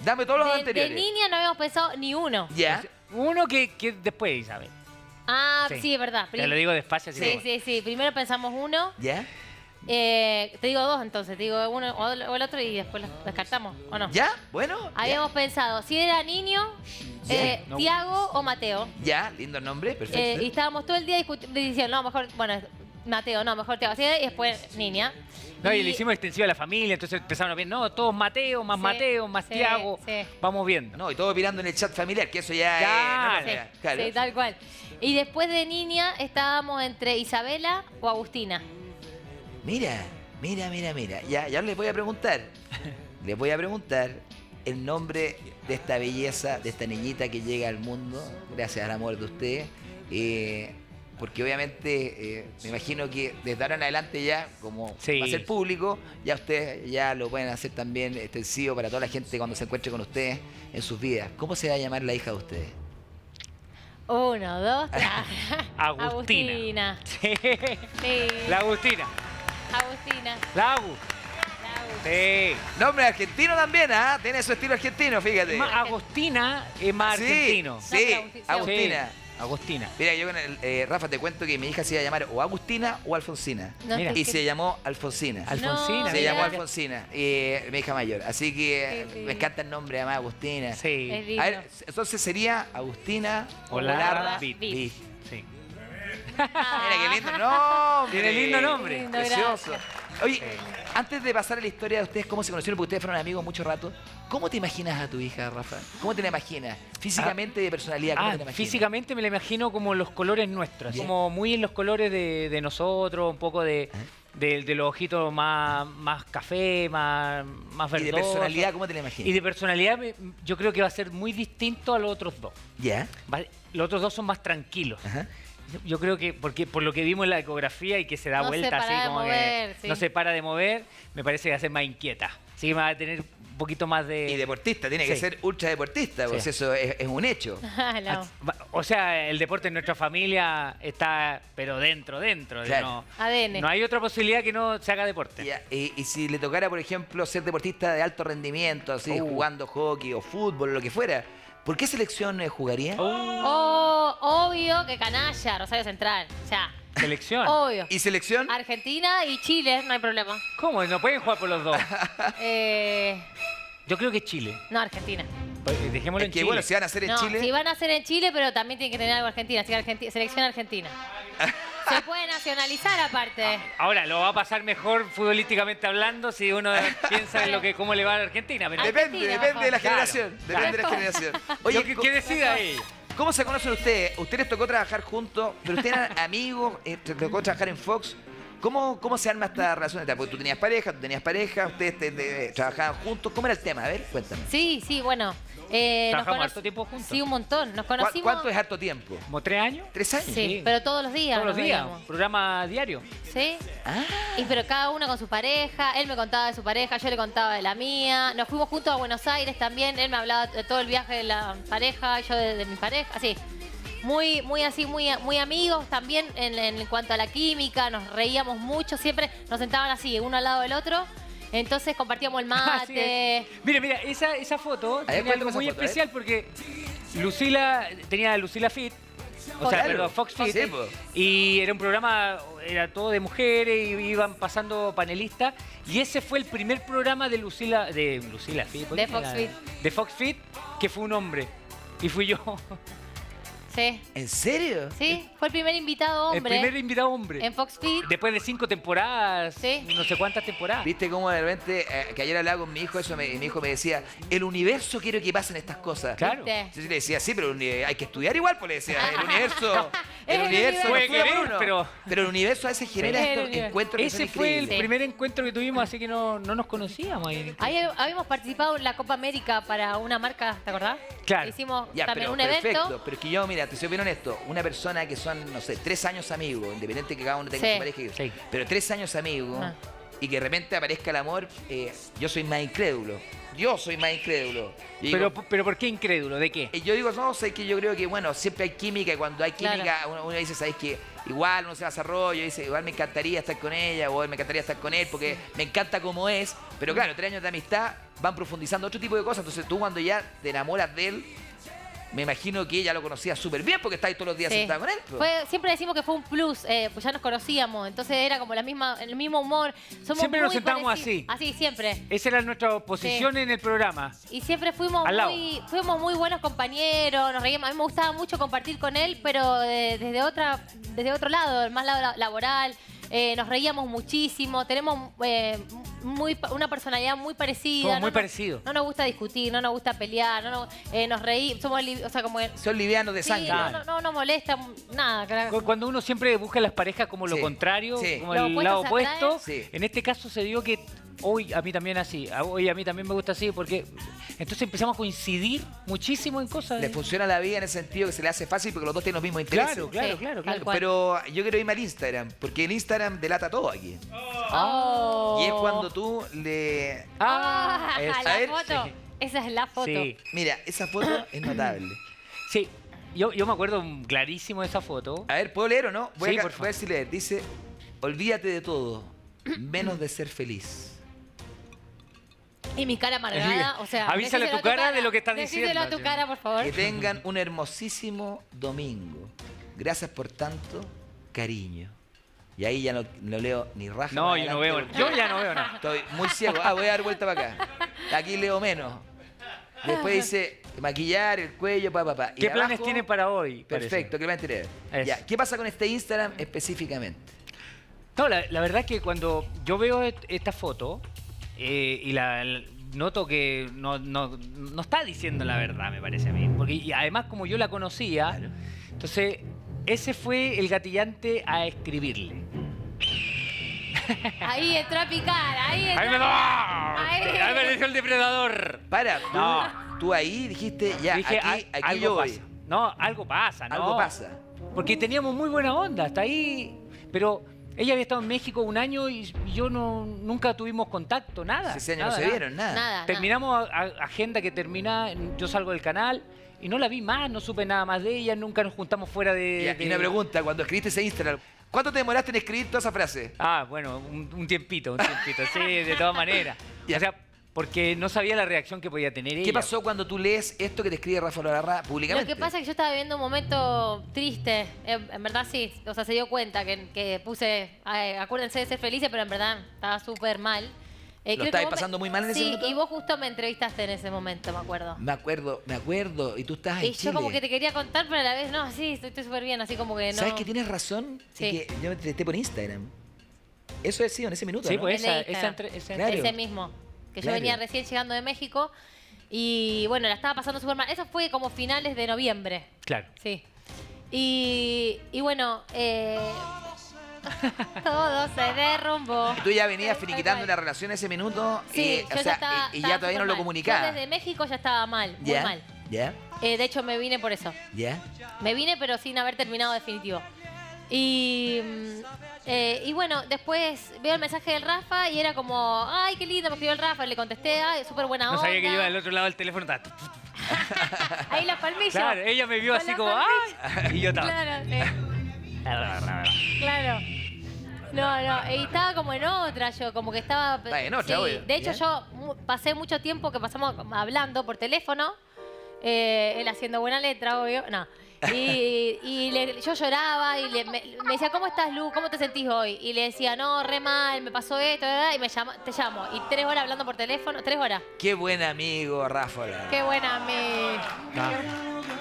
Dame todos los De, de anteriores. niña no habíamos pensado ni uno. ¿Ya? Uno que, que después, Isabel. Ah, Sí. sí, es verdad. Te lo digo despacio. así Sí, sí, sí. Primero pensamos uno. ¿Ya? Eh, te digo dos entonces. Te digo uno o el otro y después los descartamos. ¿O no? ¿Ya? Bueno. Habíamos pensado si era niño, Ya. eh, No. Tiago o Mateo. Ya, lindo nombre, perfecto. Eh, y estábamos todo el día diciendo, no, mejor, bueno, Mateo, no, mejor Tiago. Así, y después niña. No, y le hicimos extensivo a la familia, entonces empezaron a ver, no, todos Mateo, más Sí, Mateo, más sí, Tiago. sí. Vamos viendo. No, y todo mirando en el chat familiar, que eso ya Claro. es... Sí, no, claro. sí, tal cual. Y después de niña estábamos entre Isabela o Agustina. Mira, mira, mira, mira. Ya, ya les voy a preguntar. Les voy a preguntar el nombre de esta belleza, de esta niñita que llega al mundo, gracias al amor de usted. eh, porque obviamente eh, me imagino que desde ahora en adelante ya, como Sí. va a ser público, ya ustedes ya lo pueden hacer también extensivo para toda la gente cuando se encuentre con ustedes en sus vidas. ¿Cómo se va a llamar la hija de ustedes? Uno, dos, tres. Agustina. Agustina. Sí. Sí. La Agustina. Agustina. La Agu. La Agu- Sí. Nombre argentino también, ¿ah? Tiene su estilo argentino, fíjate. Agustina es más Sí, argentino. Sí, Agustina. Agustina. Sí, Agustina. Mira, yo con el, eh, Rafa te cuento que mi hija se iba a llamar o Agustina o Alfonsina. No, Mira. Y se llamó Alfonsina. Alfonsina. No, se mira. llamó Alfonsina, eh, mi hija mayor. Así que eh, me encanta el nombre, además, Agustina. Sí. lindo. A ver, entonces sería Agustina. Bit. Sí. Mira qué lindo nombre. Tiene lindo nombre. Lindo, Precioso. gracias. Oye, antes de pasar a la historia de ustedes, cómo se conocieron, porque ustedes fueron amigos mucho rato, ¿cómo te imaginas a tu hija, Rafa? ¿Cómo te la imaginas? Físicamente, de personalidad, ¿cómo Ah, te la imaginas? físicamente me la imagino como los colores nuestros, como muy en los colores de, de nosotros, un poco de, de, de los ojitos más, más café, más, más ¿Y de personalidad, cómo te la imaginas? Y de personalidad yo creo que va a ser muy distinto a los otros dos. ¿Ya? Va- Los otros dos son más tranquilos. Ajá. Yo- creo que, porque por lo que vimos en la ecografía y que se da No vuelta así como mover, que sí. no se para de mover, me parece que va a ser más inquieta. Así que va a tener un poquito más de... Y deportista, tiene que ser ultra deportista, pues Sí. eso es, es un hecho. Ah, O sea, el deporte en nuestra familia está, pero dentro, dentro. de Claro. No, ADN. no hay otra posibilidad que no se haga deporte. Y, y si le tocara, por ejemplo, ser deportista de alto rendimiento, así, Uh. jugando hockey o fútbol o lo que fuera, ¿por qué selección eh, jugaría? Oh, obvio que canalla, Rosario Central. O sea, Selección. obvio. ¿Y selección? Argentina y Chile, no hay problema. ¿Cómo? No pueden jugar por los dos. Eh, Yo creo que Chile. no, Argentina. Pues, Dejémoslo Es en que Chile. bueno, si van a hacer en no, Chile. si van a ser en Chile, pero también tiene que tener algo Argentina. Así que Argenti- selección argentina. Se puede nacionalizar aparte. Ahora, lo va a pasar mejor futbolísticamente hablando si uno piensa en lo que cómo le va a la Argentina. Pero Depende, Argentina, depende de la Claro, generación. Depende de la generación. Oye, ¿qué, qué decida ella? ¿cómo se conocen ustedes? Ustedes les tocó trabajar juntos, pero ustedes eran amigos, eh, tocó trabajar en Fox. ¿Cómo, ¿Cómo se arma esta relación? Porque tú tenías pareja, tú tenías pareja, ustedes te- te- trabajaban juntos. ¿Cómo era el tema? A ver, cuéntame. Sí, sí, bueno. Eh, ¿Trabajamos harto tiempo juntos? Sí, un montón. Nos ¿Cu- conocimos. ¿Cuánto es harto tiempo? ¿Como tres años? ¿Tres años? Sí, Sí. pero todos los días. Todos los días. veíamos. Programa diario. Sí. Ah, Y pero cada una con su pareja, él me contaba de su pareja, yo le contaba de la mía. Nos fuimos juntos a Buenos Aires también, él me hablaba de todo el viaje de la pareja, yo de, de mi pareja, así. Muy, muy así, muy, muy amigos también en, en cuanto a la química, nos reíamos mucho, siempre nos sentaban así, uno al lado del otro. Entonces compartíamos el mate. es. Mira, mira, esa, esa foto cuéntame algo muy foto, especial porque Lucila tenía Lucila Fit. O sea, Claro. perdón, Fox Fit. Sí, po. y era un programa, era todo de mujeres y iban pasando panelistas. Y ese fue el primer programa de Lucila, de Lucila Fit. ¿por De Fox era? Fit. De Fox Fit, que fue un hombre. Y fui yo, Sí, ¿En serio? sí, fue el primer invitado el hombre primer invitado hombre. en Fox Fit. Después de cinco temporadas, Sí. no sé cuántas temporadas. ¿Viste cómo de repente, eh, que ayer hablaba con mi hijo, eso me- y mi hijo me decía, el universo quiere que pasen estas cosas. Claro. ¿Viste? Yo le decía, sí, pero el hay que estudiar igual, pues le decía, el universo, el el universo no Puede querer, uno. pero- pero el universo a veces genera. El estos encuentros que son Ese fue el primer encuentro que tuvimos, así que no, no nos conocíamos. ahí. Ahí habíamos participado en la Copa América para una marca, ¿te acordás? Claro. Hicimos Ya, también pero un perfecto. evento. Pero que yo, mira, te soy bien honesto, una persona que son, no sé, tres años amigos, independiente que cada uno tenga Sí. su pareja, y- Sí. pero tres años amigos, Ah. y que de repente aparezca el amor, eh, yo soy más incrédulo. Yo soy más incrédulo. Digo, Pero, pero ¿por qué incrédulo? ¿De qué? Yo digo, no, sé que yo creo que, bueno, siempre hay química y cuando hay Claro. química, uno, uno dice, ¿sabes qué? Igual uno se desarrolla, dice, igual me encantaría estar con ella o me encantaría estar con él porque me encanta como es. Pero claro, tres años de amistad van profundizando otro tipo de cosas. Entonces tú cuando ya te enamoras de él, me imagino que ella lo conocía súper bien porque estáis todos los días Sí. sentada con él. Fue- siempre decimos que fue un plus, eh, pues ya nos conocíamos, entonces era como la misma, el mismo humor. Somos Siempre nos muy sentábamos parecidos. Así, siempre. Esa era nuestra posición en el programa. Y siempre fuimos muy, fuimos muy buenos compañeros, nos reíamos. A mí me gustaba mucho compartir con él, pero de- desde otra, desde otro lado, el más lado laboral. Eh, nos reíamos muchísimo, tenemos eh, muy, una personalidad muy parecida. Somos no muy nos- parecidos. No nos gusta discutir, no nos gusta pelear, no nos- eh, nos reímos, somos, li- o sea, como Son livianos de Sí, sangre. no, no, no nos molesta nada. Cuando uno siempre busca las parejas como lo Sí, contrario, sí. como el lado opuesto, en este caso se dio que hoy a mí también así, hoy a mí también me gusta así, porque entonces empezamos a coincidir muchísimo en cosas. Le funciona la vida en el sentido que se le hace fácil porque los dos tienen los mismos intereses. Claro, claro, Sí, claro, claro. Pero yo quiero irme al Instagram, porque el Instagram delata todo aquí. Oh. Y es cuando tú le... Ah, es- a la ver, foto. sí. Esa es la foto. Sí, Mira, esa foto es notable. sí. Yo, yo me acuerdo clarísimo de esa foto. A ver, ¿puedo leer o no? Voy, Sí, a, por voy a favor. ver si leer. Dice, olvídate de todo, menos de ser feliz. Y mi cara amargada, o sea... Avísale a tu cara de lo que estás Decíselo diciendo, a tu cara, por favor. Que tengan un hermosísimo domingo. Gracias por tanto cariño. Y ahí ya no, no leo ni raja. No, yo no veo, yo ya no veo nada. Estoy muy ciego. Ah, voy a dar vuelta para acá. Aquí leo menos. Después dice maquillar, el cuello, pa, pa, pa. Y ¿Qué planes abajo, tiene para hoy? Perfecto, me enteré. Eso. Ya, ¿qué pasa con este Instagram específicamente? No, la, la verdad es que cuando yo veo et- esta foto eh, y la, la- noto que no, no- no está diciendo la verdad, me parece a mí. Porque y además como yo la conocía, entonces ese fue el gatillante a escribirle. Ahí entró a picar, ahí entró. ¡Ahí me Ahí. Ahí me apareció el depredador! Para, tú, No. tú ahí dijiste, ya, Dije, aquí, "Al- aquí algo yo voy. pasa. No, algo pasa, ¿no? Algo pasa. Porque teníamos muy buena onda, hasta ahí. Pero ella había estado en México un año y y yo no, nunca tuvimos contacto, nada. Ese año nada, no se vieron, nada. Nada, Terminamos a- a- agenda que termina, yo salgo del canal y no la vi más, no supe nada más de ella, nunca nos juntamos fuera de... Ya, de- Y una pregunta, cuando escribiste ese Instagram, ¿cuánto te demoraste en escribir toda esa frase? Ah, bueno, un, un tiempito, un tiempito, sí, de todas maneras. O sea, porque no sabía la reacción que podía tener ella. ¿Qué pasó cuando tú lees esto que te escribe Rafa Lolarra Lo públicamente? que pasa es que yo estaba viviendo un momento triste. En verdad sí. O sea, se dio cuenta que, que puse, eh, acuérdense de ser felices, pero en verdad estaba súper mal. Eh, ¿Lo estabas vos me- pasando muy mal en ese sí, minuto? y vos justo me entrevistaste en ese momento, me acuerdo. Me acuerdo, me acuerdo, y tú estás en y Chile. yo como que te quería contar, pero a la vez, no, sí, estoy súper bien, así como que no. ¿Sabes que tienes razón? Sí. Y que yo me entrevisté por Instagram. Eso es sido en ese minuto, Sí, ¿no? pues esa, esa, entre- esa- Claro. Ese mismo. Que Claro. yo venía recién llegando de México y bueno, la estaba pasando súper mal. Eso fue como finales de noviembre. Claro. Sí. Y, y bueno, eh, todo se derrumbó. Tú ya venías finiquitando una relación ese minuto Sí, y, ya estaba, y- y, estaba ya todavía no lo mal. comunicaba. Yo desde México ya estaba mal, muy mal. ¿Ya? Eh, de hecho, me vine por eso. ¿Ya? Me vine, pero sin haber terminado definitivo. Y, mm, eh, y bueno, después veo el mensaje del Rafa y era como, ay, qué lindo, me escribió el Rafa. Le contesté, ay, súper buena No onda. sabía que yo iba del otro lado del teléfono. estaba- Ahí la palmilla. Claro, ella me vio Con así como, ¡ay! Y yo estaba. Claro, claro. No, no, y estaba como en otra yo, como que estaba... Está en otra, sí. obvio. De hecho, Bien. yo pasé mucho tiempo que pasamos hablando por teléfono, eh, él haciendo buena letra, obvio, no. Y, y le- yo lloraba y le- me, me decía, ¿cómo estás, Lu? ¿Cómo te sentís hoy? Y le decía, no, re mal, me pasó esto, ¿verdad? y me llama, te llamo. Y tres horas hablando por teléfono, tres horas. Qué buen amigo, Rafa. Qué buena me...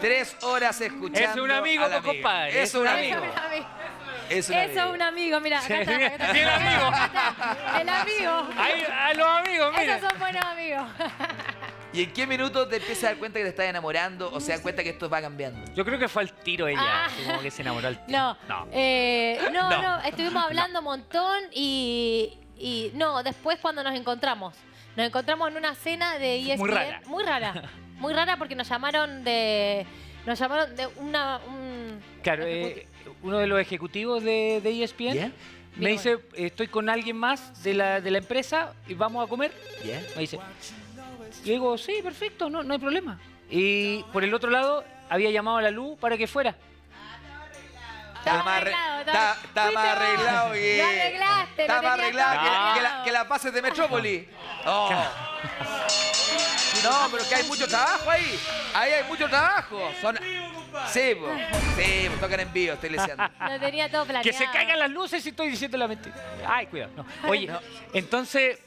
Tres horas escuchando. Es un amigo, pues, compadre, Es un es un amigo. Es un amigo. Es un Eso es amigo. un amigo, mira, acá Sí, está, acá está. bien amigo. Acá está, El amigo. Ahí, a los amigos, mira. Esos son buenos amigos. ¿Y en qué minuto te empiezas a dar cuenta que te estás enamorando o se dan cuenta que esto va cambiando? Yo creo que fue al tiro ella, Ah. como que se enamoró al tiro. No, No. eh, no, No. no, estuvimos hablando un montón y, y no, después cuando nos encontramos. Nos encontramos en una cena de ESPN. Muy rara. Muy rara. Muy rara porque nos llamaron de... Nos llamaron de una... un- Claro, eh, uno de los ejecutivos de, de ESPN ¿Ya? me Bien, dice, estoy con alguien más de la, de la empresa y vamos a comer. ¿Ya? Me dice, y digo, sí, perfecto, no, no hay problema. Y por el otro lado, había llamado a la luz para que fuera. Está más, arre- arreglado, está, está- más arreglado que. Lo arreglaste, Está más arreglado que, la- que bases de Metrópoli. Oh. No, pero que hay mucho trabajo ahí. Ahí hay mucho trabajo. Son... Sí, po. sí, pues tocan en vivo, estoy leseando. Lo tenía todo planeado. Que se caigan las luces y estoy diciendo la mentira. Ay, cuidado. no. Oye, No. entonces,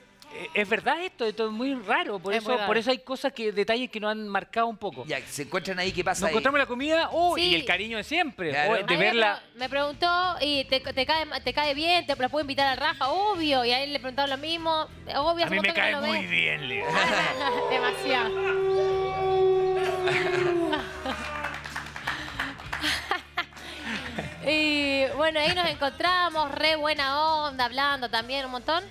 es verdad esto, esto es muy raro. Por, Es eso, muy raro. por eso hay cosas que, detalles que nos han marcado un poco. Ya, se encuentran ahí, ¿qué pasa Nos ahí? encontramos la comida, oh, Sí. y el cariño de siempre. Claro. oh, de me verla. pre- Me preguntó, ¿y te, te cae, te cae bien? ¿Te lo puedo invitar al Rafa? Obvio. Y a él le preguntaron lo mismo. Obvio, A mí un me cae no lo muy ves. bien, Leo. Demasiado. y bueno, ahí nos encontramos, re buena onda, hablando también un montón.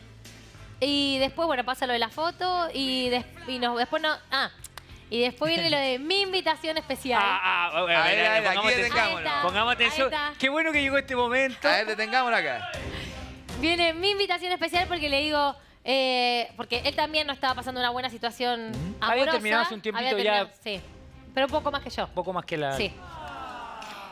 Y después, bueno, pasa lo de la foto y, des- y nos, después no... Ah, y después viene lo de mi invitación especial. Ah, ah, a ver, A a ver, ver, a ver, pongamos aquí atención. detengámonos. Ahí está. Pongamos atención. Ahí está. Qué bueno que llegó este momento. A ver, detengámonos acá. Viene mi invitación especial porque le digo, eh, porque él también no estaba pasando una buena situación amorosa. Había terminado hace un tiempito ya. Sí, pero un poco más que yo. Un poco más que la. Sí.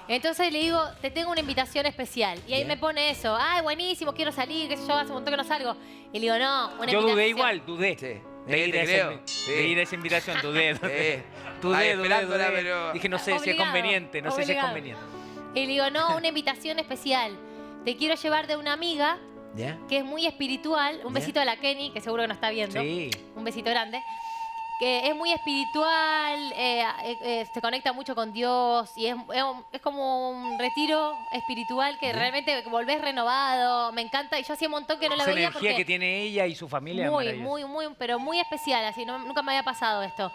Entonces le digo, te tengo una invitación especial. Y ahí Bien. me pone eso, ay, buenísimo, quiero salir, que yo, hace un montón que no salgo. Y le digo, no, una Yo dudé invitación. igual, dudé. Sí. De, ir a esa, Sí. de ir a esa invitación, dudé. Dudé, Eh, dudé, pero- Dije, no sé si es Obligado, conveniente, no sé si es obligado. conveniente. Y le digo, no, una invitación especial. Te quiero llevar de una amiga ¿Ya? que es muy espiritual. Un Ya. besito a la Kenny, que seguro que nos está viendo. Sí. un besito grande, que es muy espiritual, eh, eh, eh, se conecta mucho con Dios y es, es como un retiro espiritual que realmente volvés renovado, me encanta y yo hacía un montón que no la Esa veía energía porque que tiene ella y su familia. muy, muy, muy, pero muy especial, así, no- nunca me había pasado esto.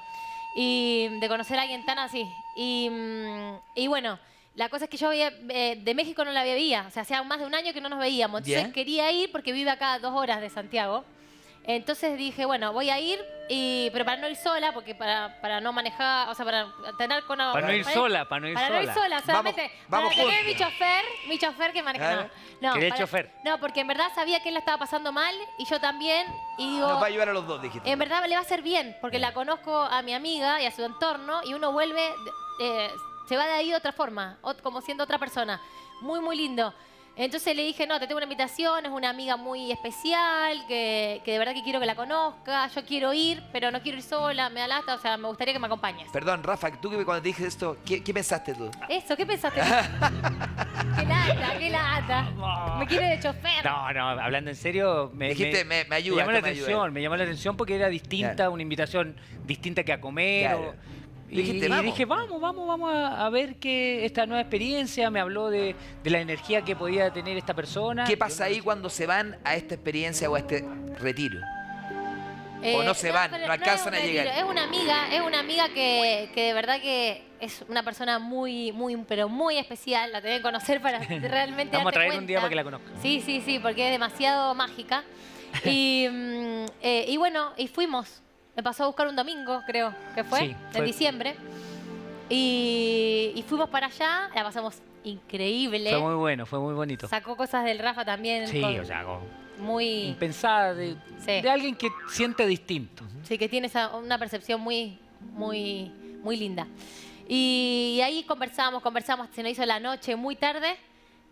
Y de conocer a alguien tan así. Y, mm, y bueno, la cosa es que yo veía, eh, de México no la veía, o sea, hacía más de un año que no nos veíamos. Entonces quería ir porque vive acá a dos horas de Santiago. Entonces dije, bueno, voy a ir, y, pero para no ir sola, porque para, para no manejar, o sea, para tener con... Para no ir sola, para no ir para no ir sola. sola, solamente vamos para tener mi chofer, mi chofer que maneja. No, no, para- chofer. No, porque en verdad sabía que él la estaba pasando mal y yo también. Y digo, Nos va a ayudar a los dos, dijiste. en verdad le va a hacer bien, porque la conozco a mi amiga y a su entorno y uno vuelve, eh, se va de ahí de otra forma, como siendo otra persona. Muy, muy lindo. Entonces le dije, no, te tengo una invitación, es una amiga muy especial, que, que de verdad que quiero que la conozca, yo quiero ir, pero no quiero ir sola, me da lata, o sea, me gustaría que me acompañes. Perdón, Rafa, tú que cuando te dije esto, ¿qué, qué pensaste tú? Eso, ¿qué pensaste? qué lata, qué lata. Me quiere de chofer. No, no, hablando en serio, me, Dijiste, me- me ayuda, llamó la me ayuda. atención, me llamó la atención porque era distinta, Claro. una invitación distinta que a comer. Claro. o- Dijiste, y vamos. dije, vamos, vamos, vamos a, a ver qué esta nueva experiencia. Me habló de, de la energía que podía tener esta persona. ¿Qué pasa ahí cuando se van a esta experiencia o a este retiro? o no se van, no alcanzan a llegar. Es una amiga, es una amiga que, que de verdad que es una persona muy, muy, pero muy especial. La tenés que conocer para realmente Vamos a traer un día para que la conozca. Sí, sí, sí, porque es demasiado mágica. Y, mm, eh, y bueno, y fuimos. Me pasó a buscar un domingo, creo que fue, Sí, fue. en diciembre. Y, y fuimos para allá, la pasamos increíble. Fue muy bueno, fue muy bonito. Sacó cosas del Rafa también. Sí, con- o sea, con- muy. impensada de, Sí. de alguien que siente distinto. Sí, que tiene esa- una percepción muy, muy, muy linda. Y, ahí conversamos, conversamos, se nos hizo la noche muy tarde.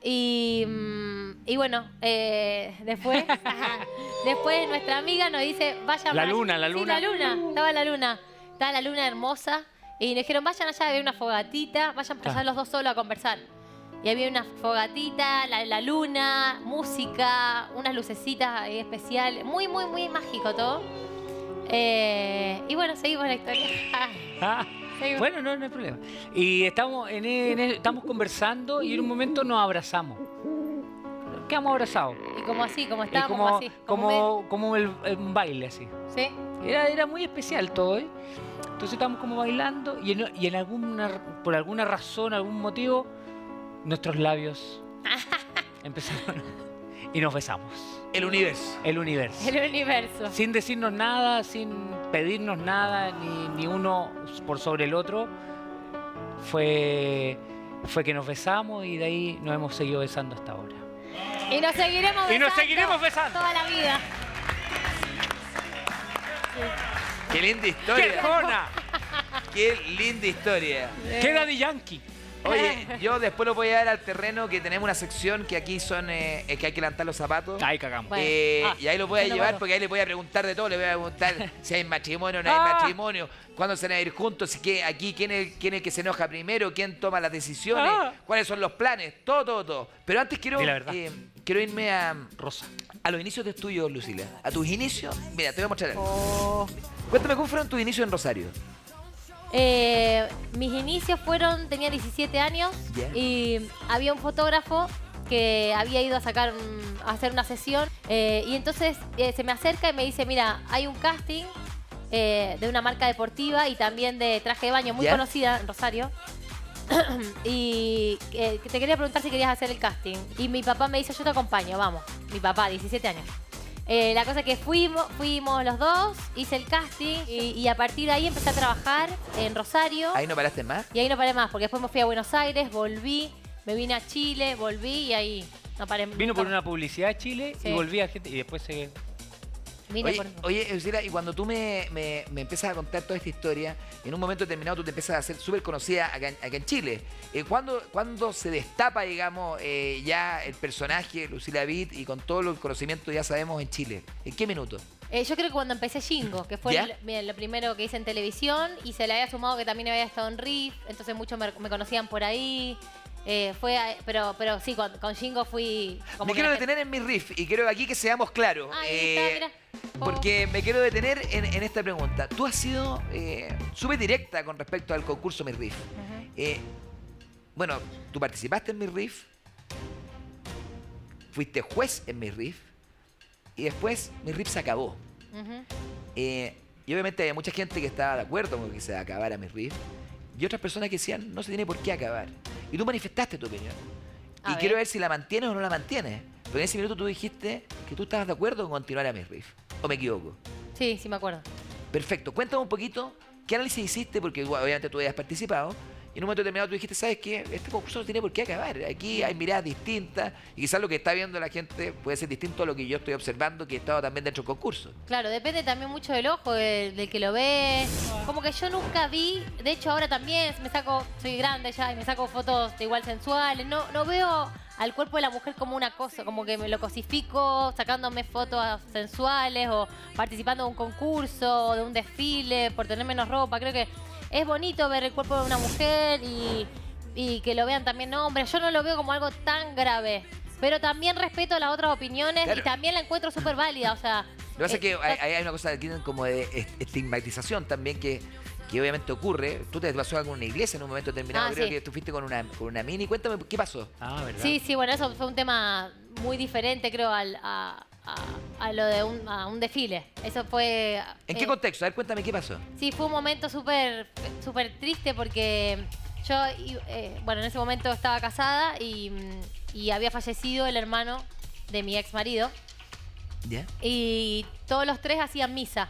Y, mm, y bueno, eh, después, después nuestra amiga nos dice, vayan La luna, la Sí, luna. la luna, estaba la luna, estaba la luna hermosa. Y nos dijeron, vayan allá a ver una fogatita, vayan para allá los dos solos a conversar. Y había una fogatita, la, la luna, música, unas lucecitas ahí especiales. Muy, muy, muy mágico todo. Eh, y bueno, seguimos la historia. Bueno, no, no hay problema. Y estamos, en, en- estamos conversando y en un momento nos abrazamos. Quedamos abrazados. Y como así, como estábamos, como, así. Como, como, como el, baile así. ¿Sí? Era, era muy especial todo, ¿eh? Entonces estábamos como bailando y en, y en alguna, por alguna razón, algún motivo, nuestros labios empezaron y nos besamos. El universo. El universo. El universo. Sin decirnos nada, sin pedirnos nada, ni, ni uno por sobre el otro, fue, fue que nos besamos y de ahí nos hemos seguido besando hasta ahora. Y nos seguiremos besando. Y nos seguiremos besando. Toda la vida. Qué linda ¡Qué historia. jona! Qué linda historia. ¡Qué Daddy Yankee! Oye, yo después lo voy a dar al terreno que tenemos una sección que aquí son eh, que hay que levantar los zapatos. Ahí cagamos. Bueno. Eh, Ah, y ahí lo voy a llevar porque ahí le voy a preguntar de todo. Le voy a preguntar si hay matrimonio o no hay Ah. matrimonio, cuándo se van a ir juntos, si que, aquí quién es, quién es el que se enoja primero, quién toma las decisiones, Ah. cuáles son los planes, todo, todo, todo. Pero antes quiero, Di la verdad. eh, quiero irme a, Rosa. a los inicios de tuyos, Lucila. A tus inicios, mira, te voy a mostrar algo. Oh. Cuéntame cómo fueron tus inicios en Rosario. Eh, mis inicios fueron, tenía 17 años y había un fotógrafo que había ido a sacar a hacer una sesión eh, y entonces eh, se me acerca y me dice, mira, hay un casting de una marca deportiva y también de traje de baño muy conocida en Rosario. y te quería preguntar si querías hacer el casting. Y mi papá me dice, yo te acompaño, vamos. Mi papá, 17 años. Eh, la cosa es que fuimos, fuimos los dos, hice el casting y, y a partir de ahí empecé a trabajar en Rosario. Ahí no paraste más. Y ahí no paré más, porque después me fui a Buenos Aires, volví, me vine a Chile, volví y ahí no paré Vino nunca por una publicidad a Chile Sí. y volví a gente y después se... Oye, por- oye, Lucila, y cuando tú me, me- me empiezas a contar toda esta historia, en un momento determinado tú te empiezas a hacer súper conocida acá, en- acá en Chile. Eh, ¿cuándo, cuándo se destapa, digamos, eh, ya el personaje, Lucila Vitt, y con todo el conocimiento ya sabemos en Chile? ¿En qué minuto? Eh, yo creo que cuando empecé Jingo, que fue lo primero que hice en televisión, y se le había sumado que también había estado en Riff, entonces muchos me, me conocían por ahí. Eh, fue, a- pero, pero sí, con, con Jingo fui como me que quiero la detener en mi riff y quiero aquí que seamos claros. Ahí eh, mira. Oh. Porque me quiero detener en, en esta pregunta. Tú has sido eh, súper directa con respecto al concurso Mi Riff. Ujú. Eh, bueno, tú participaste en Mi Riff, fuiste juez en Mi Riff y después Mi Riff se acabó. Ujú. Eh, y obviamente había mucha gente que estaba de acuerdo con que se acabara Mi Riff y otras personas que decían no se tiene por qué acabar. Y tú manifestaste tu opinión. A y quiero ver. si la mantienes o no la mantienes. Pero en ese minuto tú dijiste que tú estabas de acuerdo con continuar a Riff. ¿O me equivoco? Sí, sí me acuerdo. Perfecto. Cuéntame un poquito qué análisis hiciste, porque obviamente tú habías participado. Y en un momento determinado tú dijiste, ¿sabes qué? Este concurso no tiene por qué acabar. Aquí hay miradas distintas. Y quizás lo que está viendo la gente puede ser distinto a lo que yo estoy observando, que he estado también dentro del concurso. Claro, depende también mucho del ojo del, que lo ve. Como que yo nunca vi, de hecho ahora también me saco, soy grande ya y me saco fotos igual sensuales. No, no veo al cuerpo de la mujer como una cosa, como que me lo cosifico sacándome fotos sensuales o participando de un concurso o de un desfile por tener menos ropa. Creo que es bonito ver el cuerpo de una mujer y, y que lo vean también hombres. Yo no lo veo como algo tan grave. Pero también respeto las otras opiniones Claro. y también la encuentro súper válida. O sea, Lo que pasa es que eh, hay, hay una cosa aquí como de est- estigmatización también que, que obviamente ocurre. Tú te pasó con una iglesia en un momento determinado. Ah, Creo sí. que tú fuiste con una, con una mini. Cuéntame, ¿qué pasó? Ah, ¿verdad? Sí, sí, bueno, eso fue un tema muy diferente, creo, al, a- a, a lo de un, a un desfile. Eso fue... ¿En eh, qué contexto? A ver, cuéntame qué pasó. Sí, fue un momento súper súper triste porque yo, eh, bueno, en ese momento estaba casada y, mm, y había fallecido el hermano de mi ex marido ¿Ya? y todos los tres hacían misa.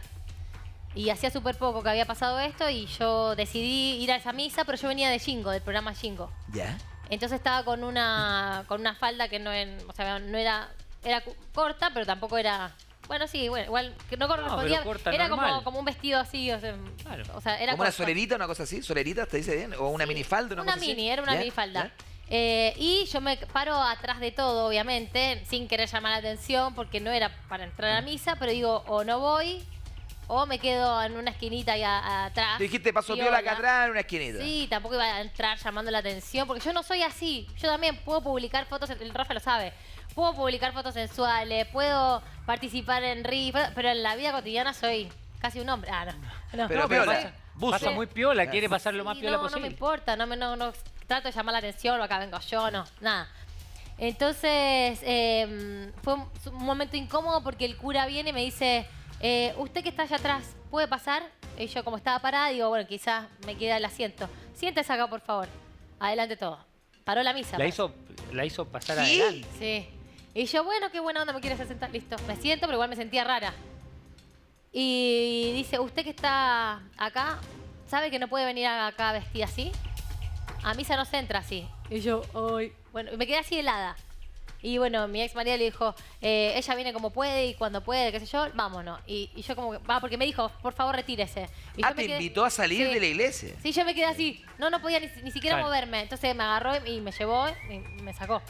Y hacía súper poco que había pasado esto y yo decidí ir a esa misa, pero yo venía de Jingo, del programa Jingo. ¿Ya? Entonces estaba con una con una falda que no, en- o sea, no era era corta, pero tampoco era bueno, sí, bueno, igual que no correspondía, corta, era como, como un vestido así, o sea, Claro. o sea, era ¿Como una solerita, una cosa así? ¿Solerita, te dice bien? ¿O una minifalda? Una, Una cosa así? mini, era una ¿Ya? minifalda. ¿Ya? Eh, y yo me paro atrás de todo, obviamente, sin querer llamar la atención, porque no era para entrar a la misa, pero digo, o no voy, o me quedo en una esquinita ahí a- a- atrás. Dijiste, pasó piola acá atrás en una esquinita. Sí, tampoco iba a entrar llamando la atención, porque yo no soy así. Yo también puedo publicar fotos, el Rafa lo sabe. Puedo publicar fotos sensuales, puedo participar en riff, pero en la vida cotidiana soy casi un hombre. Ah, no. no. Pero No, pero pasa, buzo. pasa muy piola, quiere pasar lo más Sí, piola no, posible. No me importa, no, me, no, no trato de llamar la atención, o acá vengo yo, no, nada. Entonces, eh, fue un, un momento incómodo porque el cura viene y me dice, eh, usted que está allá atrás, ¿puede pasar? Y yo como estaba parada, digo, bueno, quizás me queda el asiento. Siéntese acá, por favor. Adelante todo. Paró la misa. La parece. hizo, la hizo pasar ¿Qué? adelante. Sí. Y yo, bueno, qué buena onda, me quieres sentar. Listo. Me siento, pero igual me sentía rara. Y dice, usted que está acá, ¿sabe que no puede venir acá vestida así? A misa no se entra así. Y yo, ay. Bueno, y me quedé así helada. Y bueno, mi ex marido le dijo, eh, ella viene como puede y cuando puede, qué sé yo, vámonos. Y, y yo como, que, va, porque me dijo, por favor, retírese. Y Ah, yo me te quedé- invitó a salir Sí. de la iglesia. Sí, yo me quedé así. No, no podía ni, ni siquiera Claro. moverme. Entonces me agarró y me llevó y me sacó.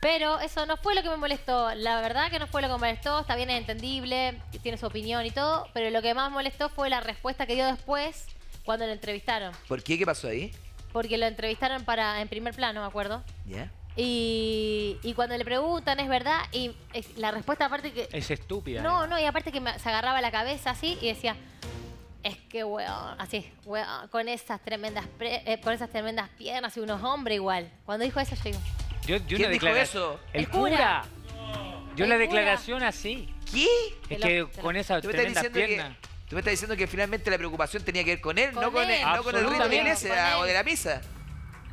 Pero eso no fue lo que me molestó. La verdad que no fue lo que me molestó. Está bien, es entendible, tiene su opinión y todo. Pero lo que más molestó fue la respuesta que dio después cuando lo entrevistaron. ¿Por qué? ¿Qué pasó ahí? Porque lo entrevistaron para en primer plano, me acuerdo. ¿Ya? Y, y cuando le preguntan, es verdad. Y es- la respuesta aparte que... Es estúpida. No, no, y aparte que me- se agarraba la cabeza así y decía, es que weón, así, weón, con esas tremendas pre- eh, con esas tremendas piernas y unos hombres igual. Cuando dijo eso yo digo, Yo, yo ¿Quién dijo eso? El, El cura. cura. Yo la cura. declaración así. ¿Qué? Es que con esas Tú me, estás tremendas diciendo piernas. que, tú me estás diciendo que finalmente la preocupación tenía que ver con él, Con no, con él. el, no con el rito de iglesia o de la misa.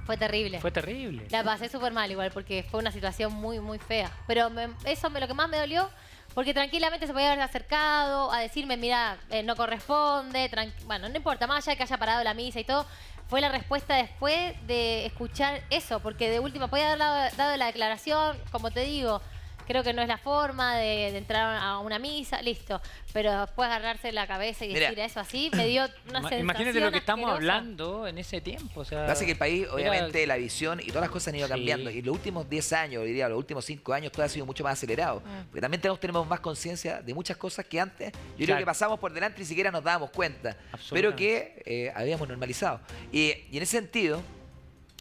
fue terrible. Fue terrible. La pasé súper mal igual porque fue una situación muy, muy fea. Pero me- eso me, lo que más me dolió, porque tranquilamente se podía haber acercado a decirme, mira, eh, no corresponde, bueno, no importa, más allá de que haya parado la misa y todo, fue la respuesta después de escuchar eso, porque de última podía haber dado, dado la declaración, como te digo, creo que no es la forma de, de entrar a una misa, listo. Pero después agarrarse la cabeza y Mira. decir eso así, me dio una sensación Imagínate lo que estamos asquerosa. hablando en ese tiempo. O sea, Lo que pasa es que el país, era- obviamente, la visión y todas las cosas han ido Sí. cambiando. Y los últimos 10 años, diría, los últimos 5 años, todo ha sido mucho más acelerado. Mm. Porque también tenemos, tenemos más conciencia de muchas cosas que antes. Yo creo que pasamos por delante y ni siquiera nos dábamos cuenta. Pero que eh, habíamos normalizado. Y, y en ese sentido,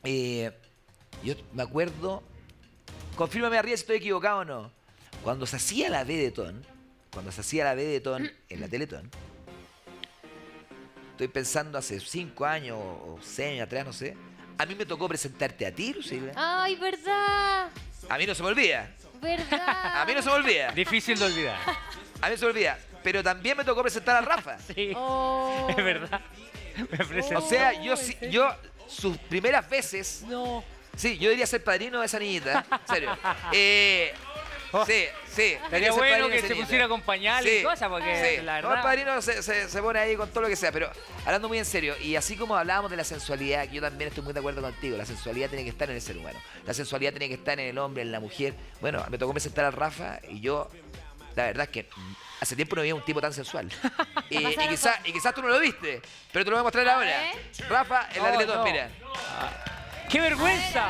eh, yo me acuerdo. Confírmame arriba si estoy equivocado o no. Cuando se hacía la B de Ton, cuando se hacía la B de Ton en la Teletón, estoy pensando hace 5 años o 6 años atrás, no sé. A mí me tocó presentarte a ti, Lucila. Ay, verdad, A mí no se me olvida. verdad. A mí no se me olvida. Difícil de olvidar. A mí no se me olvida. Pero también me tocó presentar a Rafa. Sí, Oh. es verdad. Me presentó. O sea, yo, sí- yo sus primeras veces No. Sí, yo debería ser padrino de esa niñita. En serio. Eh, sí, sí. Estaría debería ser bueno que se pusiera a acompañarle y cosas, porque sí. la No, verdad. el padrino se, se- se pone ahí con todo lo que sea, pero hablando muy en serio, y así como hablábamos de la sensualidad, que yo también estoy muy de acuerdo contigo, la sensualidad tiene que estar en el ser humano, la sensualidad tiene que estar en el hombre, en la mujer. Bueno, me tocó presentar al Rafa y yo, la verdad es que hace tiempo no veía un tipo tan sensual. y, y quizás y quizás tú no lo viste, pero te lo voy a mostrar ahora. Rafa, en la No, Teletón, no. mira. ¡Qué vergüenza!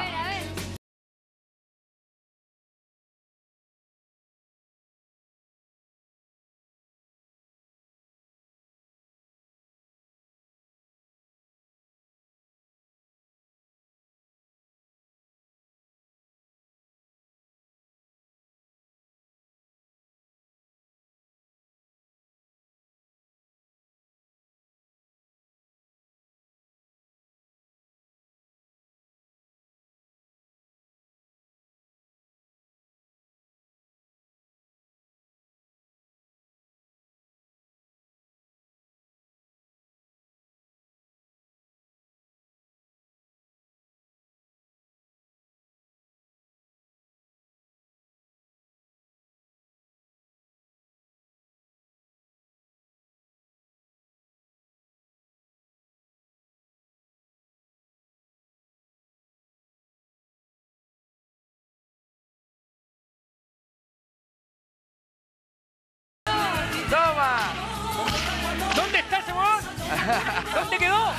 ¿Dónde quedó?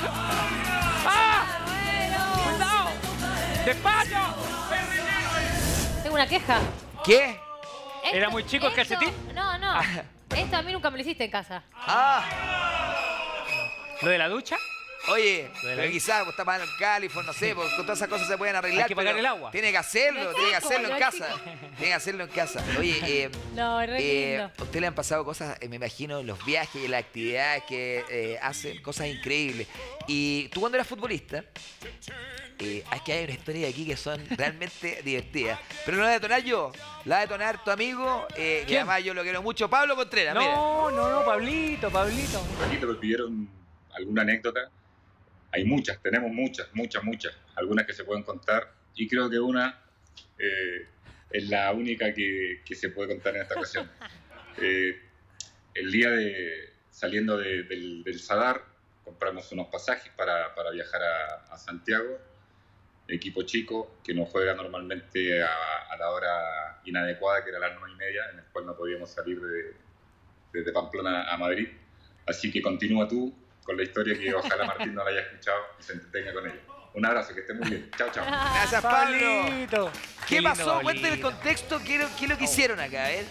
¡Ah! ¡Cuidado! ¡Despacho! Tengo una queja. ¿Qué? ¿Era muy chico el calcetín? No, no. Esto a mí nunca me lo hiciste en casa. Ah, ¿Lo de la ducha? Oye, pero quizás vos estás mal en California, no sé, porque con todas esas cosas se pueden arreglar. Hay que pagar el agua. Tiene que hacerlo, Lo tiene que chico, hacerlo en casa. Tiene que hacerlo en casa. Oye, eh, No, eh, a usted le han pasado cosas, eh, me imagino, en los viajes y las actividades que eh, hacen, cosas increíbles. Y tú cuando eras futbolista, eh, es que hay una historia aquí que son realmente divertidas. Pero no la voy a detonar yo, la va a detonar tu amigo, eh, que además yo lo quiero mucho, Pablo Contreras. mira. No, no, no, Pablito, Pablito. Aquí te pidieron alguna anécdota. Hay muchas, tenemos muchas, muchas, muchas. Algunas que se pueden contar. Y creo que una eh, es la única que, que se puede contar en esta ocasión. Eh, el día de saliendo de- del, del Sadar, compramos unos pasajes para, para viajar a, a Santiago. Equipo chico que no juega normalmente a, a la hora inadecuada, que era las nueve y media, en el cual no podíamos salir de, desde Pamplona a Madrid. Así que continúa tú con la historia que ojalá Martín no la haya escuchado y se entretenga con ella. Un abrazo, que esté muy bien. Chao, chao. Gracias, Pablo. Pablito. ¿Qué pasó? Cuéntame el contexto, ¿qué, es lo- qué es lo que hicieron acá? Ver.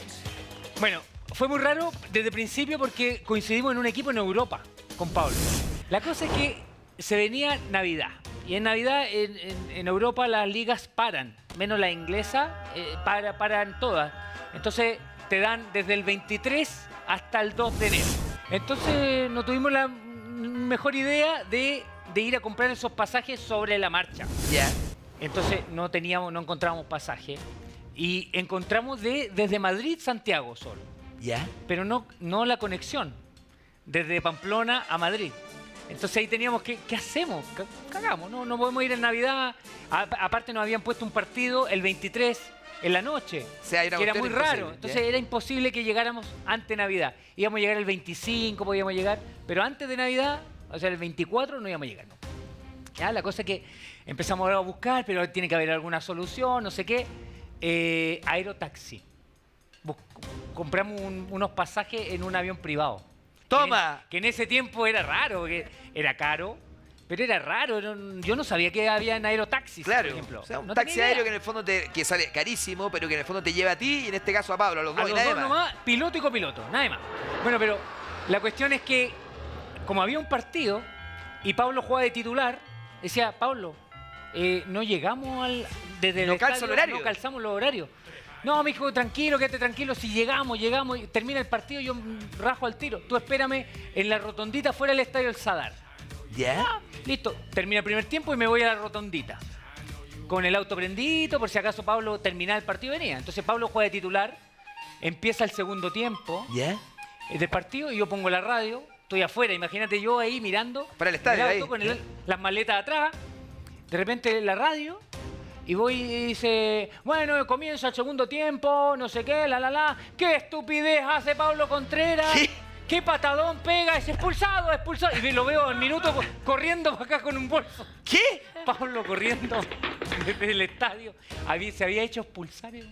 Bueno, fue muy raro desde el principio porque coincidimos en un equipo en Europa con Pablo. La cosa es que se venía Navidad. Y en Navidad en, en- en Europa las ligas paran, menos la inglesa, eh, para, paran todas. Entonces te dan desde el 23 hasta el 2 de enero. Entonces no tuvimos la mejor idea de, de ir a comprar esos pasajes sobre la marcha. Ya. Entonces no teníamos, no encontrábamos pasaje. Y encontramos de, desde Madrid Santiago solo ¿Ya? pero no, no la conexión desde Pamplona a Madrid. Entonces ahí teníamos que, ¿qué hacemos? Ca- Cagamos, no, no podemos ir en Navidad. A- aparte nos habían puesto un partido el 23 en la noche, O sea, era que era muy raro. Entonces era imposible que llegáramos ante Navidad. Íbamos a llegar el 25, podíamos llegar, pero antes de Navidad, o sea, el 24 no íbamos a llegar. no. Ya, la cosa es que empezamos a buscar, pero tiene que haber alguna solución, no sé qué. Eh, aerotaxi. Compramos un- unos pasajes en un avión privado. Toma. Que en, que en ese tiempo era raro, porque era caro, pero era raro. no- yo no sabía que había en aerotaxis, Claro. por ejemplo. O sea, un No taxi tenía aéreo que en el fondo te, que sale carísimo, pero que en el fondo te lleva a ti y en este caso a Pablo, a los A dos y los nadie dos más. nomás, piloto y copiloto, nada más. Bueno, pero la cuestión es que, como había un partido y Pablo jugaba de titular, decía, Pablo, eh, no llegamos al. Desde el No calza estadio, el horario. No calzamos los horarios. No, me dijo, tranquilo, quédate tranquilo, si llegamos, llegamos, y termina el partido, yo rajo al tiro. Tú espérame en la rotondita fuera del estadio del Sadar. ¿Ya? Listo, termina el primer tiempo y me voy a la rotondita. Con el auto prendito, por si acaso Pablo terminaba el partido venía. Entonces Pablo juega de titular, empieza el segundo tiempo ¿Ya? eh, del partido y yo pongo la radio, estoy afuera, imagínate yo ahí mirando. Para el estadio, auto ahí. con el- las maletas atrás, de repente la radio y voy y dice, bueno, comienza el segundo tiempo, no sé qué, la la la, qué estupidez hace Pablo Contreras. ¿Qué? ¿Qué patadón pega? Es expulsado, expulsado. Y lo veo al minuto co- corriendo para acá con un bolso. ¿Qué? Pablo corriendo desde el estadio. Había- se había hecho expulsar. eh.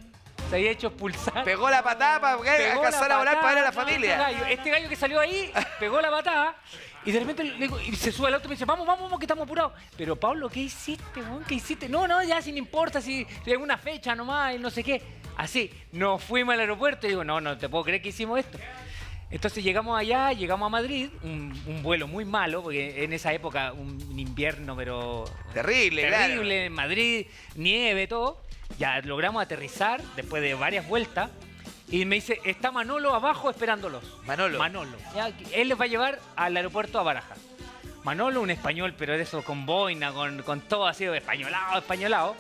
Se había hecho expulsar. Pegó la patada para alcanzar a volar para ver a la familia. Este gallo, este gallo que salió ahí pegó la patada y de repente le digo- y se sube al auto y me dice, vamos, vamos, vamos, que estamos apurados. Pero Pablo, ¿qué hiciste, weón? ¿Qué hiciste? No, no, ya si no importa, si si hay una fecha nomás y no sé qué. Así, nos fuimos al aeropuerto y digo, no, no te puedo creer que hicimos esto. Entonces llegamos allá, llegamos a Madrid, un, un vuelo muy malo, porque en esa época un invierno, pero Terrible, claro. terrible, en Madrid, nieve, todo. Ya logramos aterrizar después de varias vueltas. Y me dice, está Manolo abajo esperándolos. Manolo. Manolo. Ya, él les va a llevar al aeropuerto a Barajas. Manolo, un español, pero de eso con boina, con, con todo así, españolado, españolado.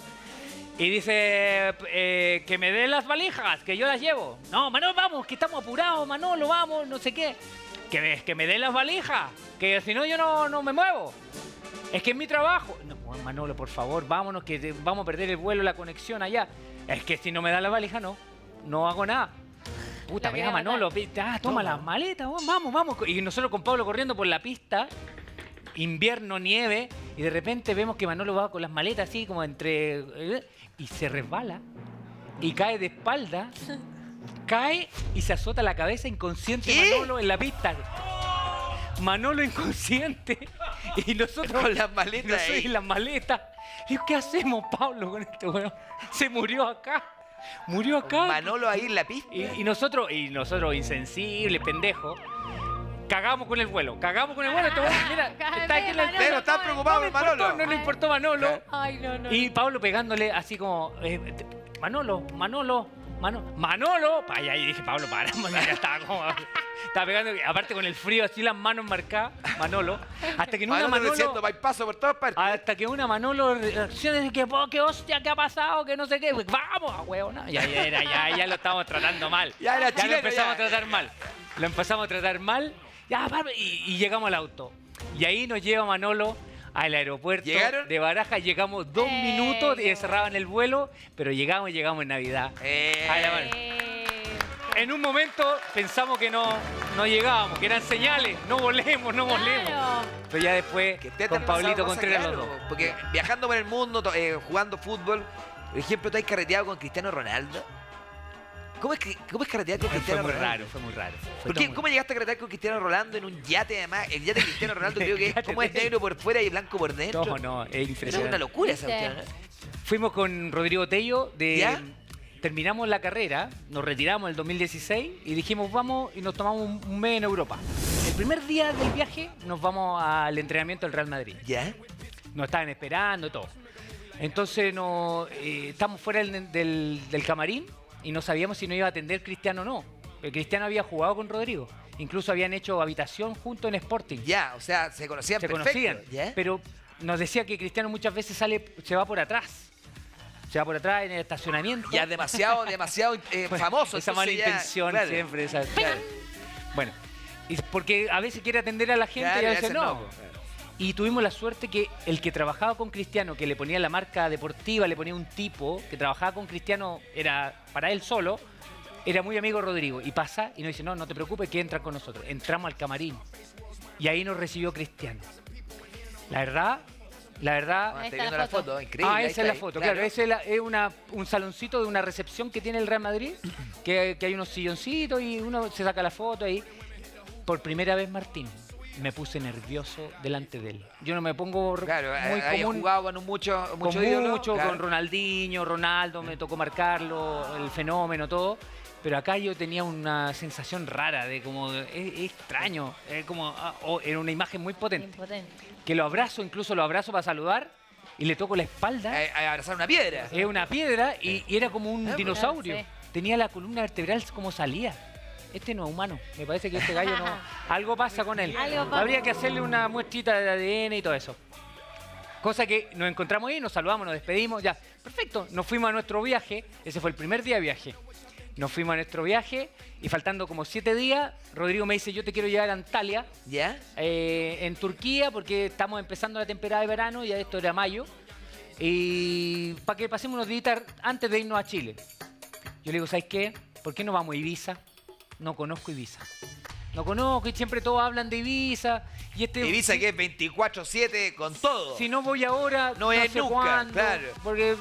Y dice, eh, que me den las valijas, que yo las llevo. No, Manolo, vamos, que estamos apurados, Manolo, vamos, no sé qué. Que, me- que me den las valijas, que si no yo no, no me muevo. Es que es mi trabajo. No, Manolo, por favor, vámonos, que vamos a perder el vuelo, la conexión allá. Es que si no me dan la valija, no. No hago nada. Puta, quería Manolo, ah, toma las maletas, vamos, vamos. Y nosotros con Pablo corriendo por la pista, invierno, nieve, y de repente vemos que Manolo va con las maletas así como entre... eh, y se resbala, y cae de espalda, cae y se azota la cabeza inconsciente ¿Qué? Manolo en la pista. Manolo inconsciente y nosotros Con las maletas nosotros y las maletas. Digo, ¿qué hacemos, Pablo, con weón? Se murió acá. Murió acá. Manolo ahí en la pista. Y, y nosotros, y nosotros insensibles, pendejos, cagamos con el vuelo. Cagamos con el vuelo. Mira, está aquí en la Manolo, Pero están come. preocupados no le por importó, Manolo. no le importó Manolo. Ay, no, no. Y Pablo pegándole así como, eh, te- Manolo, Manolo, Manolo, Manolo. Pa, y ahí dije, Pablo, paramos, ya estaba como, estaba pegando, aparte con el frío, así las manos marcadas, Manolo. Hasta que en una Manolo Manolo, por todas partes. hasta que una Manolo reacciona y que, "Oh, qué hostia, qué ha pasado, que no sé qué. Vamos, huevona. Ya, ya, era, ya, ya lo estábamos tratando mal. Ya era lo empezamos ya. a tratar mal. Lo empezamos a tratar mal. Ya, Pablo, y, y llegamos al auto. Y ahí nos lleva Manolo al aeropuerto ¿Llegaron? de Baraja. Llegamos dos Eh, minutos y cerraban el vuelo, pero llegamos y llegamos en Navidad. Eh, la. Eh, En un momento pensamos que no, no llegábamos, que eran señales, no volemos, no volemos. claro. Pero ya después, que con Pablito Contreras los dos. Porque viajando por el mundo, eh, jugando fútbol, por ejemplo, ¿tú has carreteado con Cristiano Ronaldo? ¿Cómo es, que, cómo es carretear con Fue Cristiano muy Ronaldo? raro, fue muy raro. Fue ¿Por todo qué? muy- ¿Cómo llegaste a carretear con Cristiano Ronaldo en un yate además? El yate de Cristiano Ronaldo creo que es como es negro por fuera y blanco por dentro. No, no, es Eso es una impresionante. locura esa cuestión. ¿eh? Fuimos con Rodrigo Tello de... ¿Ya? Terminamos la carrera, nos retiramos en el 2016 y dijimos vamos y nos tomamos un, mes en Europa. El primer día del viaje nos vamos al entrenamiento del Real Madrid. ¿Ya? Nos estaban esperando y todo. Entonces no, eh, estamos fuera del, del- del camarín y no sabíamos si nos iba a atender Cristiano o no. Pero Cristiano había jugado con Rodrigo. Incluso habían hecho habitación junto en Sporting. Ya, o sea, se conocían se perfecto. conocían. ¿Ya? Pero nos decía que Cristiano muchas veces sale, se va por atrás. Se va por atrás en el estacionamiento. Ya demasiado, demasiado eh, famoso. Esa mala ya- intención claro. siempre. esa- Claro. Bueno, y porque a veces quiere atender a la gente Claro, y a veces veces no. no. Y tuvimos la suerte que el que trabajaba con Cristiano, que le ponía la marca deportiva, le ponía un tipo que trabajaba con Cristiano, era para él solo, era muy amigo de Rodrigo. Y pasa y nos dice, no, no te preocupes, que entran con nosotros. Entramos al camarín. Y ahí nos recibió Cristiano. La verdad, la verdad... Ah, Ahí estoy está viendo la la foto, foto. increíble. Ah, esa es la foto, claro. Ese es, la- es una- un saloncito de una recepción que tiene el Real Madrid, que, que hay unos silloncitos y uno se saca la foto ahí. Por primera vez, Martín, me puse nervioso delante de él. Yo no me pongo Claro, muy había común, jugado con un mucho, con mucho ídolo, mucho, claro. con Ronaldinho, Ronaldo, me tocó marcarlo, el fenómeno, todo. Pero acá yo tenía una sensación rara de como, es, es extraño, es como, ah, oh, era una imagen muy potente. Impotente. Que lo abrazo, incluso lo abrazo para saludar y le toco la espalda. A, a abrazar una piedra. Es una piedra y, y era como un Ah, dinosaurio. sí. Tenía la columna vertebral como salía. Este no es humano. Me parece que este gallo no. Algo pasa con él. Algo pasa. Habría que hacerle una muestrita de ADN y todo eso. Cosa que nos encontramos ahí, nos saludamos, nos despedimos, ya. Perfecto. Nos fuimos a nuestro viaje. Ese fue el primer día de viaje. Nos fuimos a nuestro viaje y faltando como siete días, Rodrigo me dice, yo te quiero llevar a Antalya, ¿Ya? eh, en Turquía, porque estamos empezando la temporada de verano, ya esto era mayo, y para que pasemos unos días antes de irnos a Chile. Yo le digo, ¿sabes qué? ¿Por qué no vamos a Ibiza? No conozco Ibiza. No conozco y siempre todos hablan de Ibiza. Y este, Ibiza que es 24-7 con todo. si no voy ahora, No es sé nunca, cuándo, claro. Porque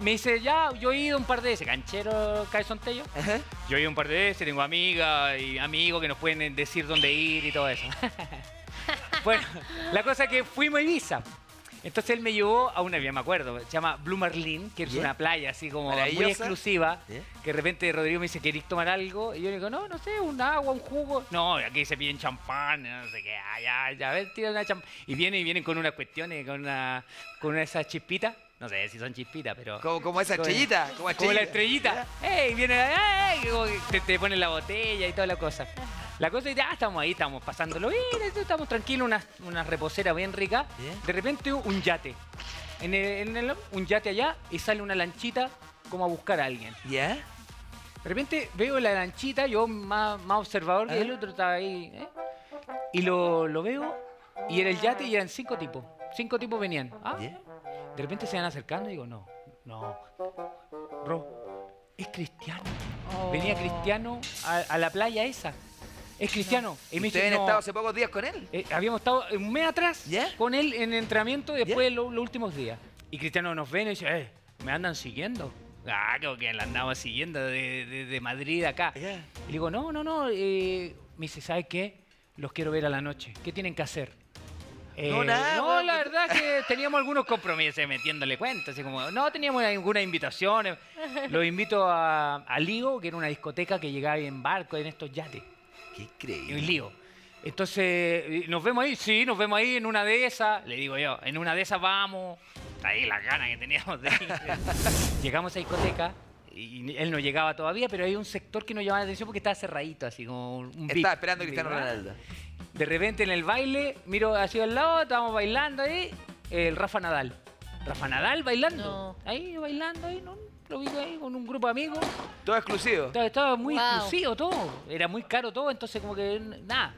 me dice, ya, yo he ido un par de veces, canchero Tello. Ajá. Yo he ido un par de veces, tengo amigas y amigos que nos pueden decir dónde ir y todo eso. bueno, la cosa es que fuimos a Ibiza. Entonces él me llevó a una, ya me acuerdo, se llama Blue Marlin, que es una playa así como muy exclusiva. Que de repente Rodrigo me dice, ¿querés tomar algo? Y yo le digo, no, no sé, un agua, un jugo. No, aquí se piden champán, no sé qué, ya, ya, a ver, tira una champán. Y vienen y vienen con unas cuestiones, con una, con una esas chispitas. No sé si son chispitas, pero... Como, como esa estrellita. Como, Como la estrellita. ¡Ey! Viene, ¡ey! Te, te ponen la botella y toda la cosa. La cosa es que ya estamos ahí, estamos pasándolo bien, estamos tranquilos, unas una reposera bien rica. De repente un yate. En el- en el- un yate allá y sale una lanchita como a buscar a alguien. ¿Ya? De repente veo la lanchita, yo más, más observador que Ah. el otro estaba ahí. ¿eh? Y lo, lo veo y era el yate y eran cinco tipos. Cinco tipos venían. Ah, ¿Ya? de repente se van acercando y digo, no, no. Ro, es cristiano. Venía cristiano a, a la playa esa. Es cristiano. Y me ¿Ustedes dice, han no, estado hace pocos días con él? eh, habíamos estado un mes atrás con él en entrenamiento y después lo- los últimos días. Y Cristiano nos ve y dice, eh, me andan siguiendo. Ah, como que la andamos siguiendo de, de- de Madrid acá. Y le digo, no, no, no. eh", me dice, ¿sabes qué? los quiero ver a la noche. ¿Qué tienen que hacer? No, Eh, nada, No, la verdad que teníamos algunos compromisos metiéndole cuenta, así como, no teníamos ninguna invitación. Los invito a, a Lío, que era una discoteca que llegaba ahí en barco, en estos yates. Qué increíble. Lío. Entonces, ¿nos vemos ahí? Sí, nos vemos ahí en una de esas. Le digo yo, en una de esas vamos. Ahí las ganas que teníamos de ir. Llegamos a discoteca y él no llegaba todavía, pero hay un sector que nos llamaba la atención porque estaba cerradito, así como un un. Estaba esperando a Un Cristiano. Ronaldo. De repente en el baile, miro hacia al lado, estábamos bailando ahí, el Rafa Nadal. Rafa Nadal bailando. No. Ahí bailando, ahí, ¿no? Lo vi ahí con un grupo de amigos. Todo exclusivo. Estaba, estaba muy Wow. exclusivo todo. Era muy caro todo, entonces como que nada.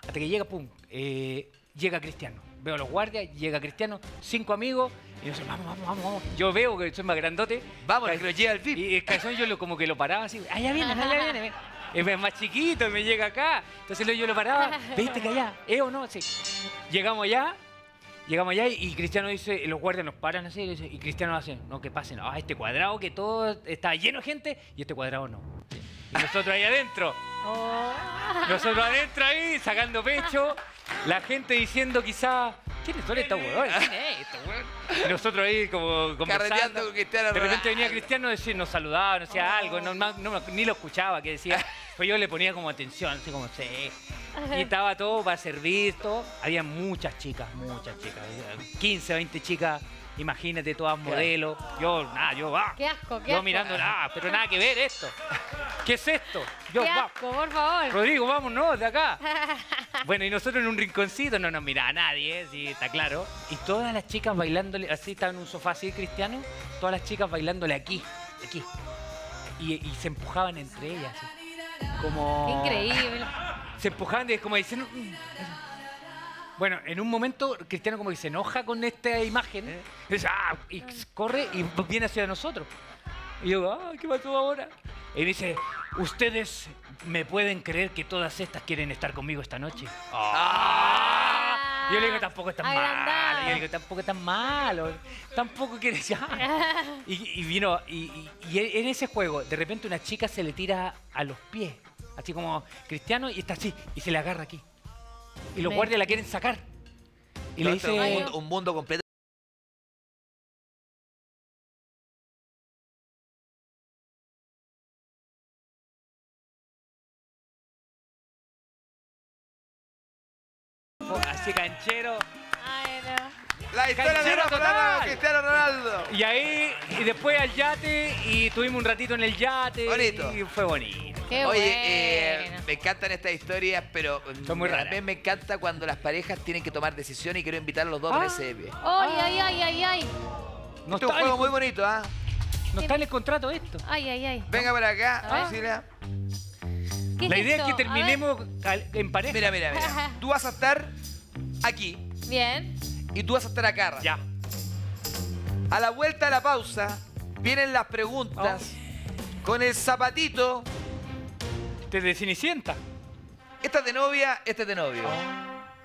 Hasta que llega, pum, eh, llega Cristiano. Veo a los guardias, llega Cristiano, cinco amigos, y yo digo, vamos, vamos, vamos, vamos. Yo veo que soy más grandote. Vamos, que lo lleva el VIP. Y el calzón yo lo, como que lo paraba así, allá viene, allá viene. ven". Es más chiquito y me llega acá. Entonces yo lo paraba, ¿viste que allá? ¿Eh o no? Sí. Llegamos allá, llegamos allá y, Cristiano dice, los guardias nos paran así, y, Cristiano hace, no, que pasen, ah, este cuadrado que todo está lleno de gente y este cuadrado no. Y nosotros ahí adentro, Oh. nosotros adentro ahí, sacando pecho, la gente diciendo quizá, ¿quiénes son estos huevones? ¿Quién es estos huevones? Y nosotros ahí como conversando. Con Cristiano De repente venía Cristiano, decía, nos saludaba, nos decía algo, no, no- no- ni lo escuchaba, que decía. Pues yo le ponía como atención, así como, sí. Y estaba todo para servir, todo. Había muchas chicas, muchas chicas. 15, 20 chicas, imagínate, todas modelos. Yo, nada, yo, va. Qué asco, qué Yo asco. mirando, nada, pero nada que ver esto. ¿Qué es esto? Yo, Qué va. asco, por favor. Rodrigo, vámonos de acá. Bueno, y nosotros en un rinconcito no nos miraba nadie, ¿eh? sí, está claro. Y todas las chicas bailándole, así estaba en un sofá así cristiano, todas las chicas bailándole aquí, aquí. Y, y se empujaban entre ellas. así. Como. Qué increíble. Se empujaban y como diciendo. "Mm". Bueno, en un momento Cristiano como que se enoja con esta imagen. y dice, "Ah", y corre y viene hacia nosotros. Y yo, ah, ¿qué pasó ahora? Y dice, ustedes me pueden creer que todas estas quieren estar conmigo esta noche. Ah. Y yo le digo, tampoco es tan Agrandado. malo. Y yo le digo, tampoco es tan malo. Tampoco quieres ya. Y, y vino, y, y- y en ese juego, de repente una chica se le tira a los pies. Así como Cristiano y está así. Y se le agarra aquí. Y los guardias la quieren sacar. Y le dice, un, mundo, un mundo completo. Canchero. Ay, no. La historia de. Nadal, Cristiano Ronaldo. Y ahí, y después al yate, y tuvimos un ratito en el yate. Bonito. Y fue bonito. Qué Oye, bueno. eh, me encantan estas historias, pero Son muy raras. también me encanta cuando las parejas tienen que tomar decisiones y quiero invitar a los dos Ah. a ese. Ay, ay, ay, ay, ay. No Este es un juego muy bonito, ¿ah? no está en el contrato esto. Ay, ay, ay. Venga para acá, A ver. Lucila. ¿Qué La idea es esto? que terminemos en pareja. Mira, mira, mira. Tú vas a estar aquí Bien. y tú vas a estar acá. Ya. A la vuelta de la pausa vienen las preguntas Oh. con el zapatito. Te de Cenicienta. Esta es de novia, este es de novio.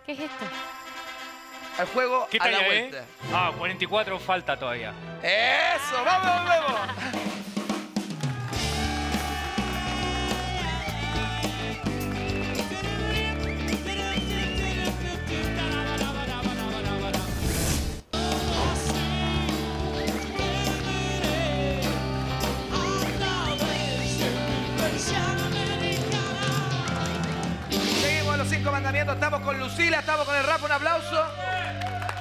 ¿Qué es esto? Al juego ¿Qué a la talla, vuelta. eh? Ah, 44 falta todavía. Eso, vamos, vamos. Cinco mandamientos. Estamos con Lucila, estamos con el rap. Un aplauso.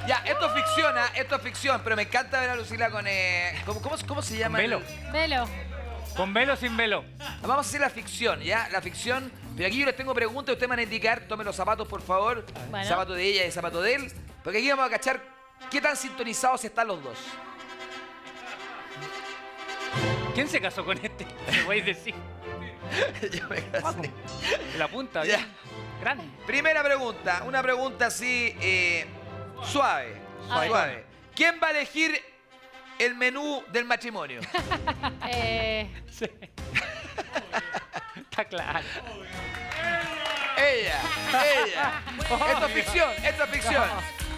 Ya, esto es ficción, ¿ah? esto es ficción, pero me encanta ver a Lucila con. eh, ¿cómo, cómo, cómo se llama? velo. el- Velo. ¿Con velo o sin velo? Vamos a hacer la ficción, ¿ya? La ficción. Pero aquí yo les tengo preguntas, ustedes van a indicar, tomen los zapatos, por favor. Bueno. Zapato de ella y zapato de él. Porque aquí vamos a cachar qué tan sintonizados están los dos. ¿Quién se casó con este? Te voy a decir. Yo me casé. La punta, Ya. Grande. Primera pregunta, una pregunta así eh, suave. Ver. Suave. ¿Quién va a elegir el menú del matrimonio? Eh, Sí. Está claro. ella, ella. Esto es ficción, esto es ficción.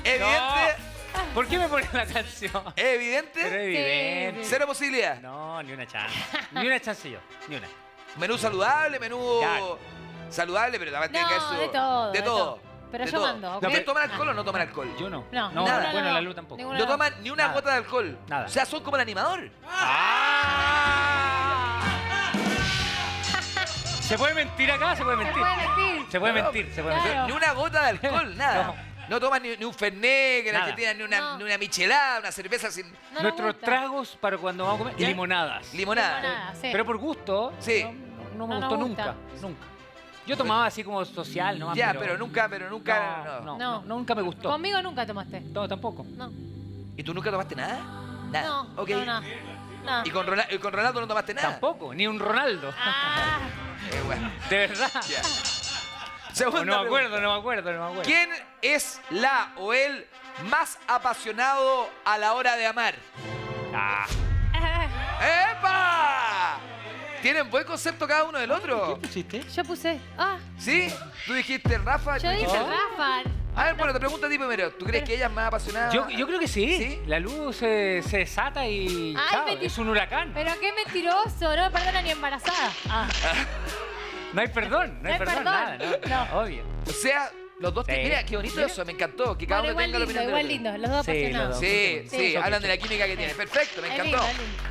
¿Evidente? No. ¿Por qué me pones la canción? ¿Es evidente? Pero evidente. Cero posibilidad. No, ni una chance. Ni una chance yo. Ni una. Menú saludable, menú. Ya. Saludable, pero también tiene que No, haber su... de todo, De todo. Pero de yo todo. mando, ¿ok? ¿Ustedes toman alcohol o no toman alcohol? Yo no. No, no, nada. bueno, no, la no. luz tampoco. Ninguna- No toman ni una Nada. gota de alcohol. Nada. O sea, son como el animador. ¿Se puede mentir acá? ¿Se puede Se mentir? puede mentir. Se puede No, mentir, se puede claro. mentir. Ni una gota de alcohol, nada. No, toman ni, ni un Fernet, que en Nada. Argentina, ni una, No. ni una michelada, una cerveza sin No Nuestros gusta. tragos para cuando vamos a comer, limonadas. limonada. Limonada, sí. Pero por gusto, Sí. no, no- no me No gustó gusta. nunca, nunca. Yo tomaba así como social, ¿no? Ya, pero nunca, pero nunca. No, no. no, No. no, nunca me gustó. Conmigo nunca tomaste. No, tampoco. No. ¿Y tú nunca tomaste nada? Nada. No, ok. no, no. No. ¿Y con, y con Ronaldo no tomaste nada? Tampoco, ni un Ronaldo. Ah, Eh, bueno, De verdad. ya. O Segunda no me acuerdo, no me acuerdo, no me acuerdo. ¿Quién es la o el más apasionado a la hora de amar? Ah, ¿Tienen buen concepto cada uno del otro? pusiste? yo puse. Ah, ¿Sí? Tú dijiste Rafa. yo dije dijiste- Rafa. A ver, bueno, te pregunto a ti primero. ¿Tú crees que ella es más apasionada? Yo, yo creo que sí. ¿Sí? La luz se, se desata y Ay, chao, menti- es un huracán. Pero qué mentiroso, no me perdona ni embarazada. Ah, No hay perdón, no hay, No hay perdón, perdón. nada, no, No. obvio. O sea, los dos... Sí. Mira, qué bonito eso. Me encantó. Que cada bueno, uno igual tenga la lindo, opinión igual otro. lindo, los dos Sí, los apasionados. dos. Sí, sí, Sí. hablan de la química que tiene. Perfecto, me Es encantó. lindo, es lindo.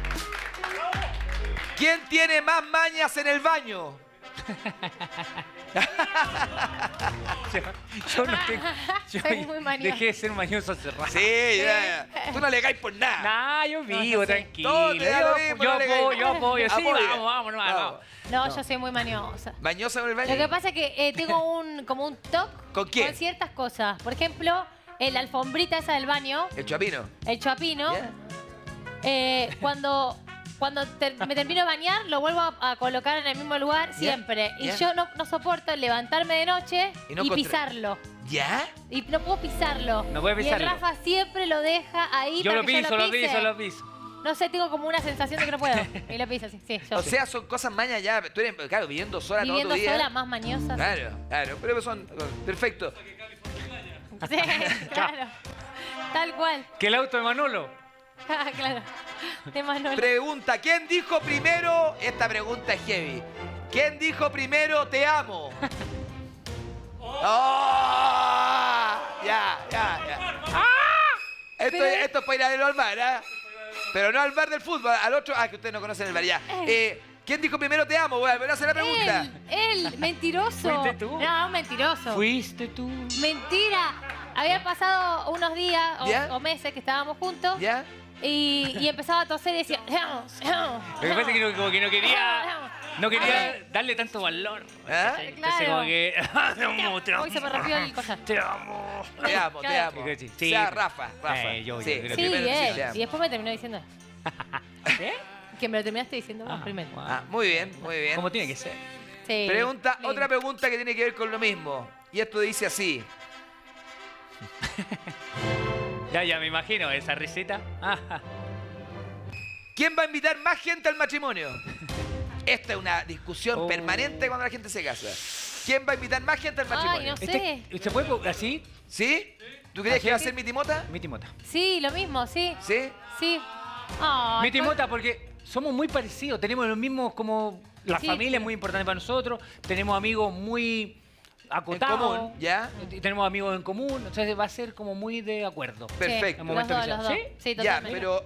¿Quién tiene más mañas en el baño? Yo, yo no tengo. Yo Soy muy mañosa. dejé de ser mañoso hace rato. Sí, ya. Tú no le caes por nada. Nah, yo No, vivo sé. tranquilo. Todo te da yo, lo mismo, yo no apoyo, yo apoyo. Sí, vamos, vamos, no, Vamos. vamos. No, yo soy muy maniosa. ¿Mañosa en el baño? Lo que pasa es que eh, tengo un como un toque ¿Con quién? con ciertas cosas. Por ejemplo, en la alfombrita esa del baño, El chapino. el chapino, eh, cuando cuando ter- me termino de bañar, lo vuelvo a, a colocar en el mismo lugar siempre. Y ¿Ya? yo no, no soporto levantarme de noche Y y, no contra- pisarlo. ¿Ya? Y no puedo pisarlo. No puede Y pisarlo. el Rafa siempre lo deja ahí Yo para lo que piso, yo lo lo pise. piso, lo piso. No sé, tengo como una sensación de que no puedo. Y lo piso así. Sí, yo. O sea, son cosas mañas ya. Tú eres, claro, viviendo sola Viviendo todo tu día. sola, más mañosa. Claro, claro. Pero son... Perfecto. Sí, claro. Tal cual. Que el auto de Manolo. Ah, claro. De Manolo. Pregunta, ¿quién dijo primero? Esta pregunta es heavy. ¿Quién dijo primero te amo? ¡Oh! Ya, ya, ya. Esto, Pero- esto es para ir a verlo al bar, ¿ah? Pero no al bar del fútbol, al otro. Ah, que ustedes no conocen el bar, ya. Eh, ¿Quién dijo primero te amo? Voy a volver a hacer la pregunta. Él, él, mentiroso. ¿Fuiste tú? No, mentiroso. ¿Fuiste tú? Mentira. Había pasado unos días o, ¿Ya? o meses que estábamos juntos ¿Ya? Y, y empezaba a toser y decía, "Amo, amo, Lo que pasa es que no, como que no quería, amo". no quería darle tanto valor. ¿Ah? Entonces Claro. como que... te amo, te amo. Hoy se me rompió el collar. Te amo. Te amo, te amo. Sí, o sea, Rafa, Rafa. Eh, yo, yo sí, creo Sí, él. te amo. Y después me terminó diciendo ¿Eh? que me lo terminaste diciendo vos Ah, primero. wow. Ah, muy bien, muy bien. Como tiene que ser. Sí. Pregunta, lindo. otra pregunta que tiene que ver con lo mismo. Y esto dice así. Ya, ya me imagino esa risita. ¿Quién va a invitar más gente al matrimonio? Esta es una discusión Oh. permanente cuando la gente se casa. ¿Quién va a invitar más gente al matrimonio? no sé. Este- ¿Se puede así? ¿Sí? ¿Tú crees ¿Así que va a ser mi timota? Mi timota. Sí, lo mismo, sí. ¿Sí? Sí. Ay, Mi timota porque somos muy parecidos. Tenemos los mismos como... La Sí. familia es muy importante para nosotros. Tenemos amigos muy acotados. común, ¿ya? Y Tenemos amigos en común. Entonces va a ser como muy de acuerdo. Sí, Perfecto. En Los dos, los. ¿Sí? Sí, Ya, pero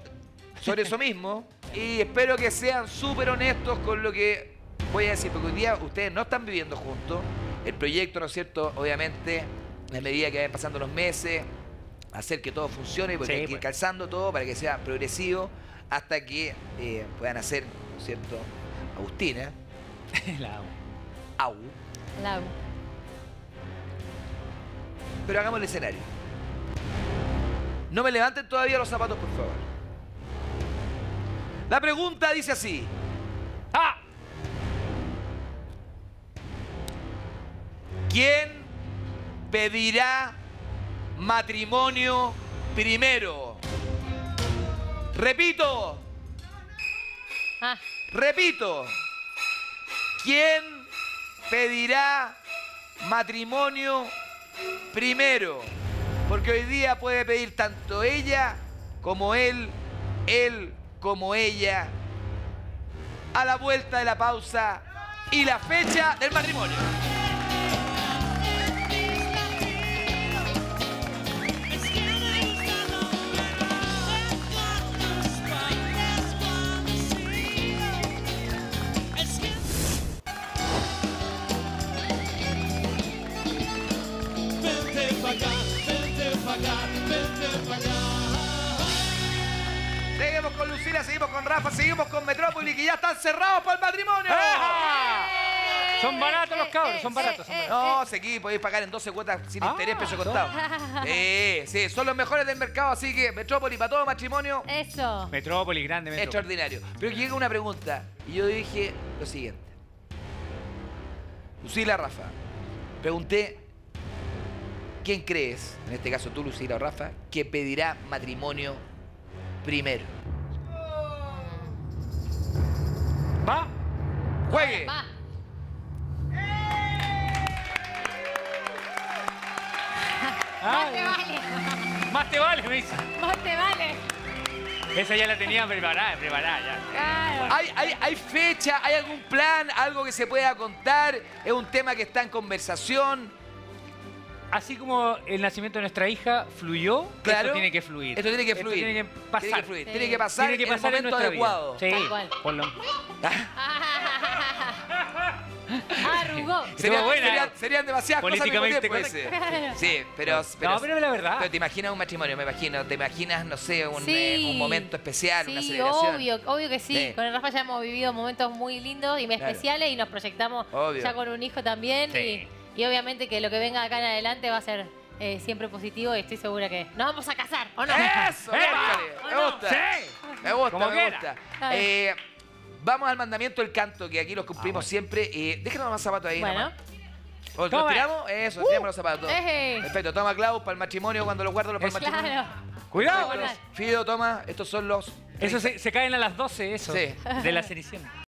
sobre eso mismo. Y espero que sean súper honestos con lo que voy a decir, porque hoy día ustedes no están viviendo juntos. El proyecto, ¿no es cierto? Obviamente, a medida que vayan pasando los meses, hacer que todo funcione, porque Sí, hay que ir pues. calzando todo para que sea progresivo hasta que eh, puedan hacer, ¿no es cierto? Agustina, La amo. Au. Lau. Pero hagamos el escenario. No me levanten todavía los zapatos, por favor. La pregunta dice así. ¡Ah! ¿Quién pedirá matrimonio primero? Repito, Ah, repito. ¿Quién pedirá matrimonio primero? Porque hoy día puede pedir tanto ella como él, él como ella. A la vuelta de la pausa, y la fecha del matrimonio. Seguimos con Lucila, seguimos con Rafa, seguimos con Metrópoli, que ya están cerrados para el matrimonio. ¡Ajá! Son baratos los cabros, son baratos. son baratos. No, aquí podéis pagar en 12 cuotas sin Ah, interés, peso contado. Sí, sí, son los mejores del mercado, así que Metrópoli para todo matrimonio, Eso. Metrópoli, grande Metrópoli. extraordinario. Pero llega una pregunta, y yo dije lo siguiente. Lucila, Rafa, pregunté, ¿quién crees, en este caso tú, Lucila o Rafa, que pedirá matrimonio primero? ¿Va? ¡Juegue! Va. Más te vale. más te vale, me dice. Más te vale. Esa ya la tenía preparada, preparada ya. Claro. ¿Hay, hay, hay fecha? ¿Hay algún plan? ¿Algo que se pueda contar? ¿Es un tema que está en conversación? Así como el nacimiento de nuestra hija fluyó, Claro. esto tiene que fluir. Esto tiene que Esto fluir. tiene que pasar. Tiene que fluir. Sí. Tiene que pasar, Tiene que pasar en el momento vida. adecuado. Sí, Tal cual. por lo- Arrugó. Serían, buena, serían- eh. serían demasiadas cosas al mismo Políticamente tiempo correcto. ese. Sí, pero, pero, No, pero la verdad. pero te imaginas un matrimonio, me imagino. Te imaginas, no sé, un, Sí. eh, un momento especial, una Sí, celebración. obvio, obvio que sí. Sí. Con el Rafa ya hemos vivido momentos muy lindos y muy Claro. especiales y nos proyectamos Obvio. ya con un hijo también. Sí. Y, y obviamente que lo que venga acá en adelante va a ser eh, siempre positivo y estoy segura que nos vamos a casar, ¿o no? ¡Eso! ¡Eh! Me gusta. ¡Sí! Me gusta, Como me quiera. gusta. Eh, vamos al mandamiento del canto, que aquí los cumplimos Ah, bueno. siempre. Eh, déjenos más zapatos ahí Bueno. nomás. ¿O ¿Los tiramos? Eso, tiramos los zapatos. Eje. Perfecto, toma Clau para el matrimonio cuando los guardo los para el matrimonio. Claro. Cuidado. Fido, toma, estos son los... Eso se, se caen a las 12, eso. Sí. De la cenicienta.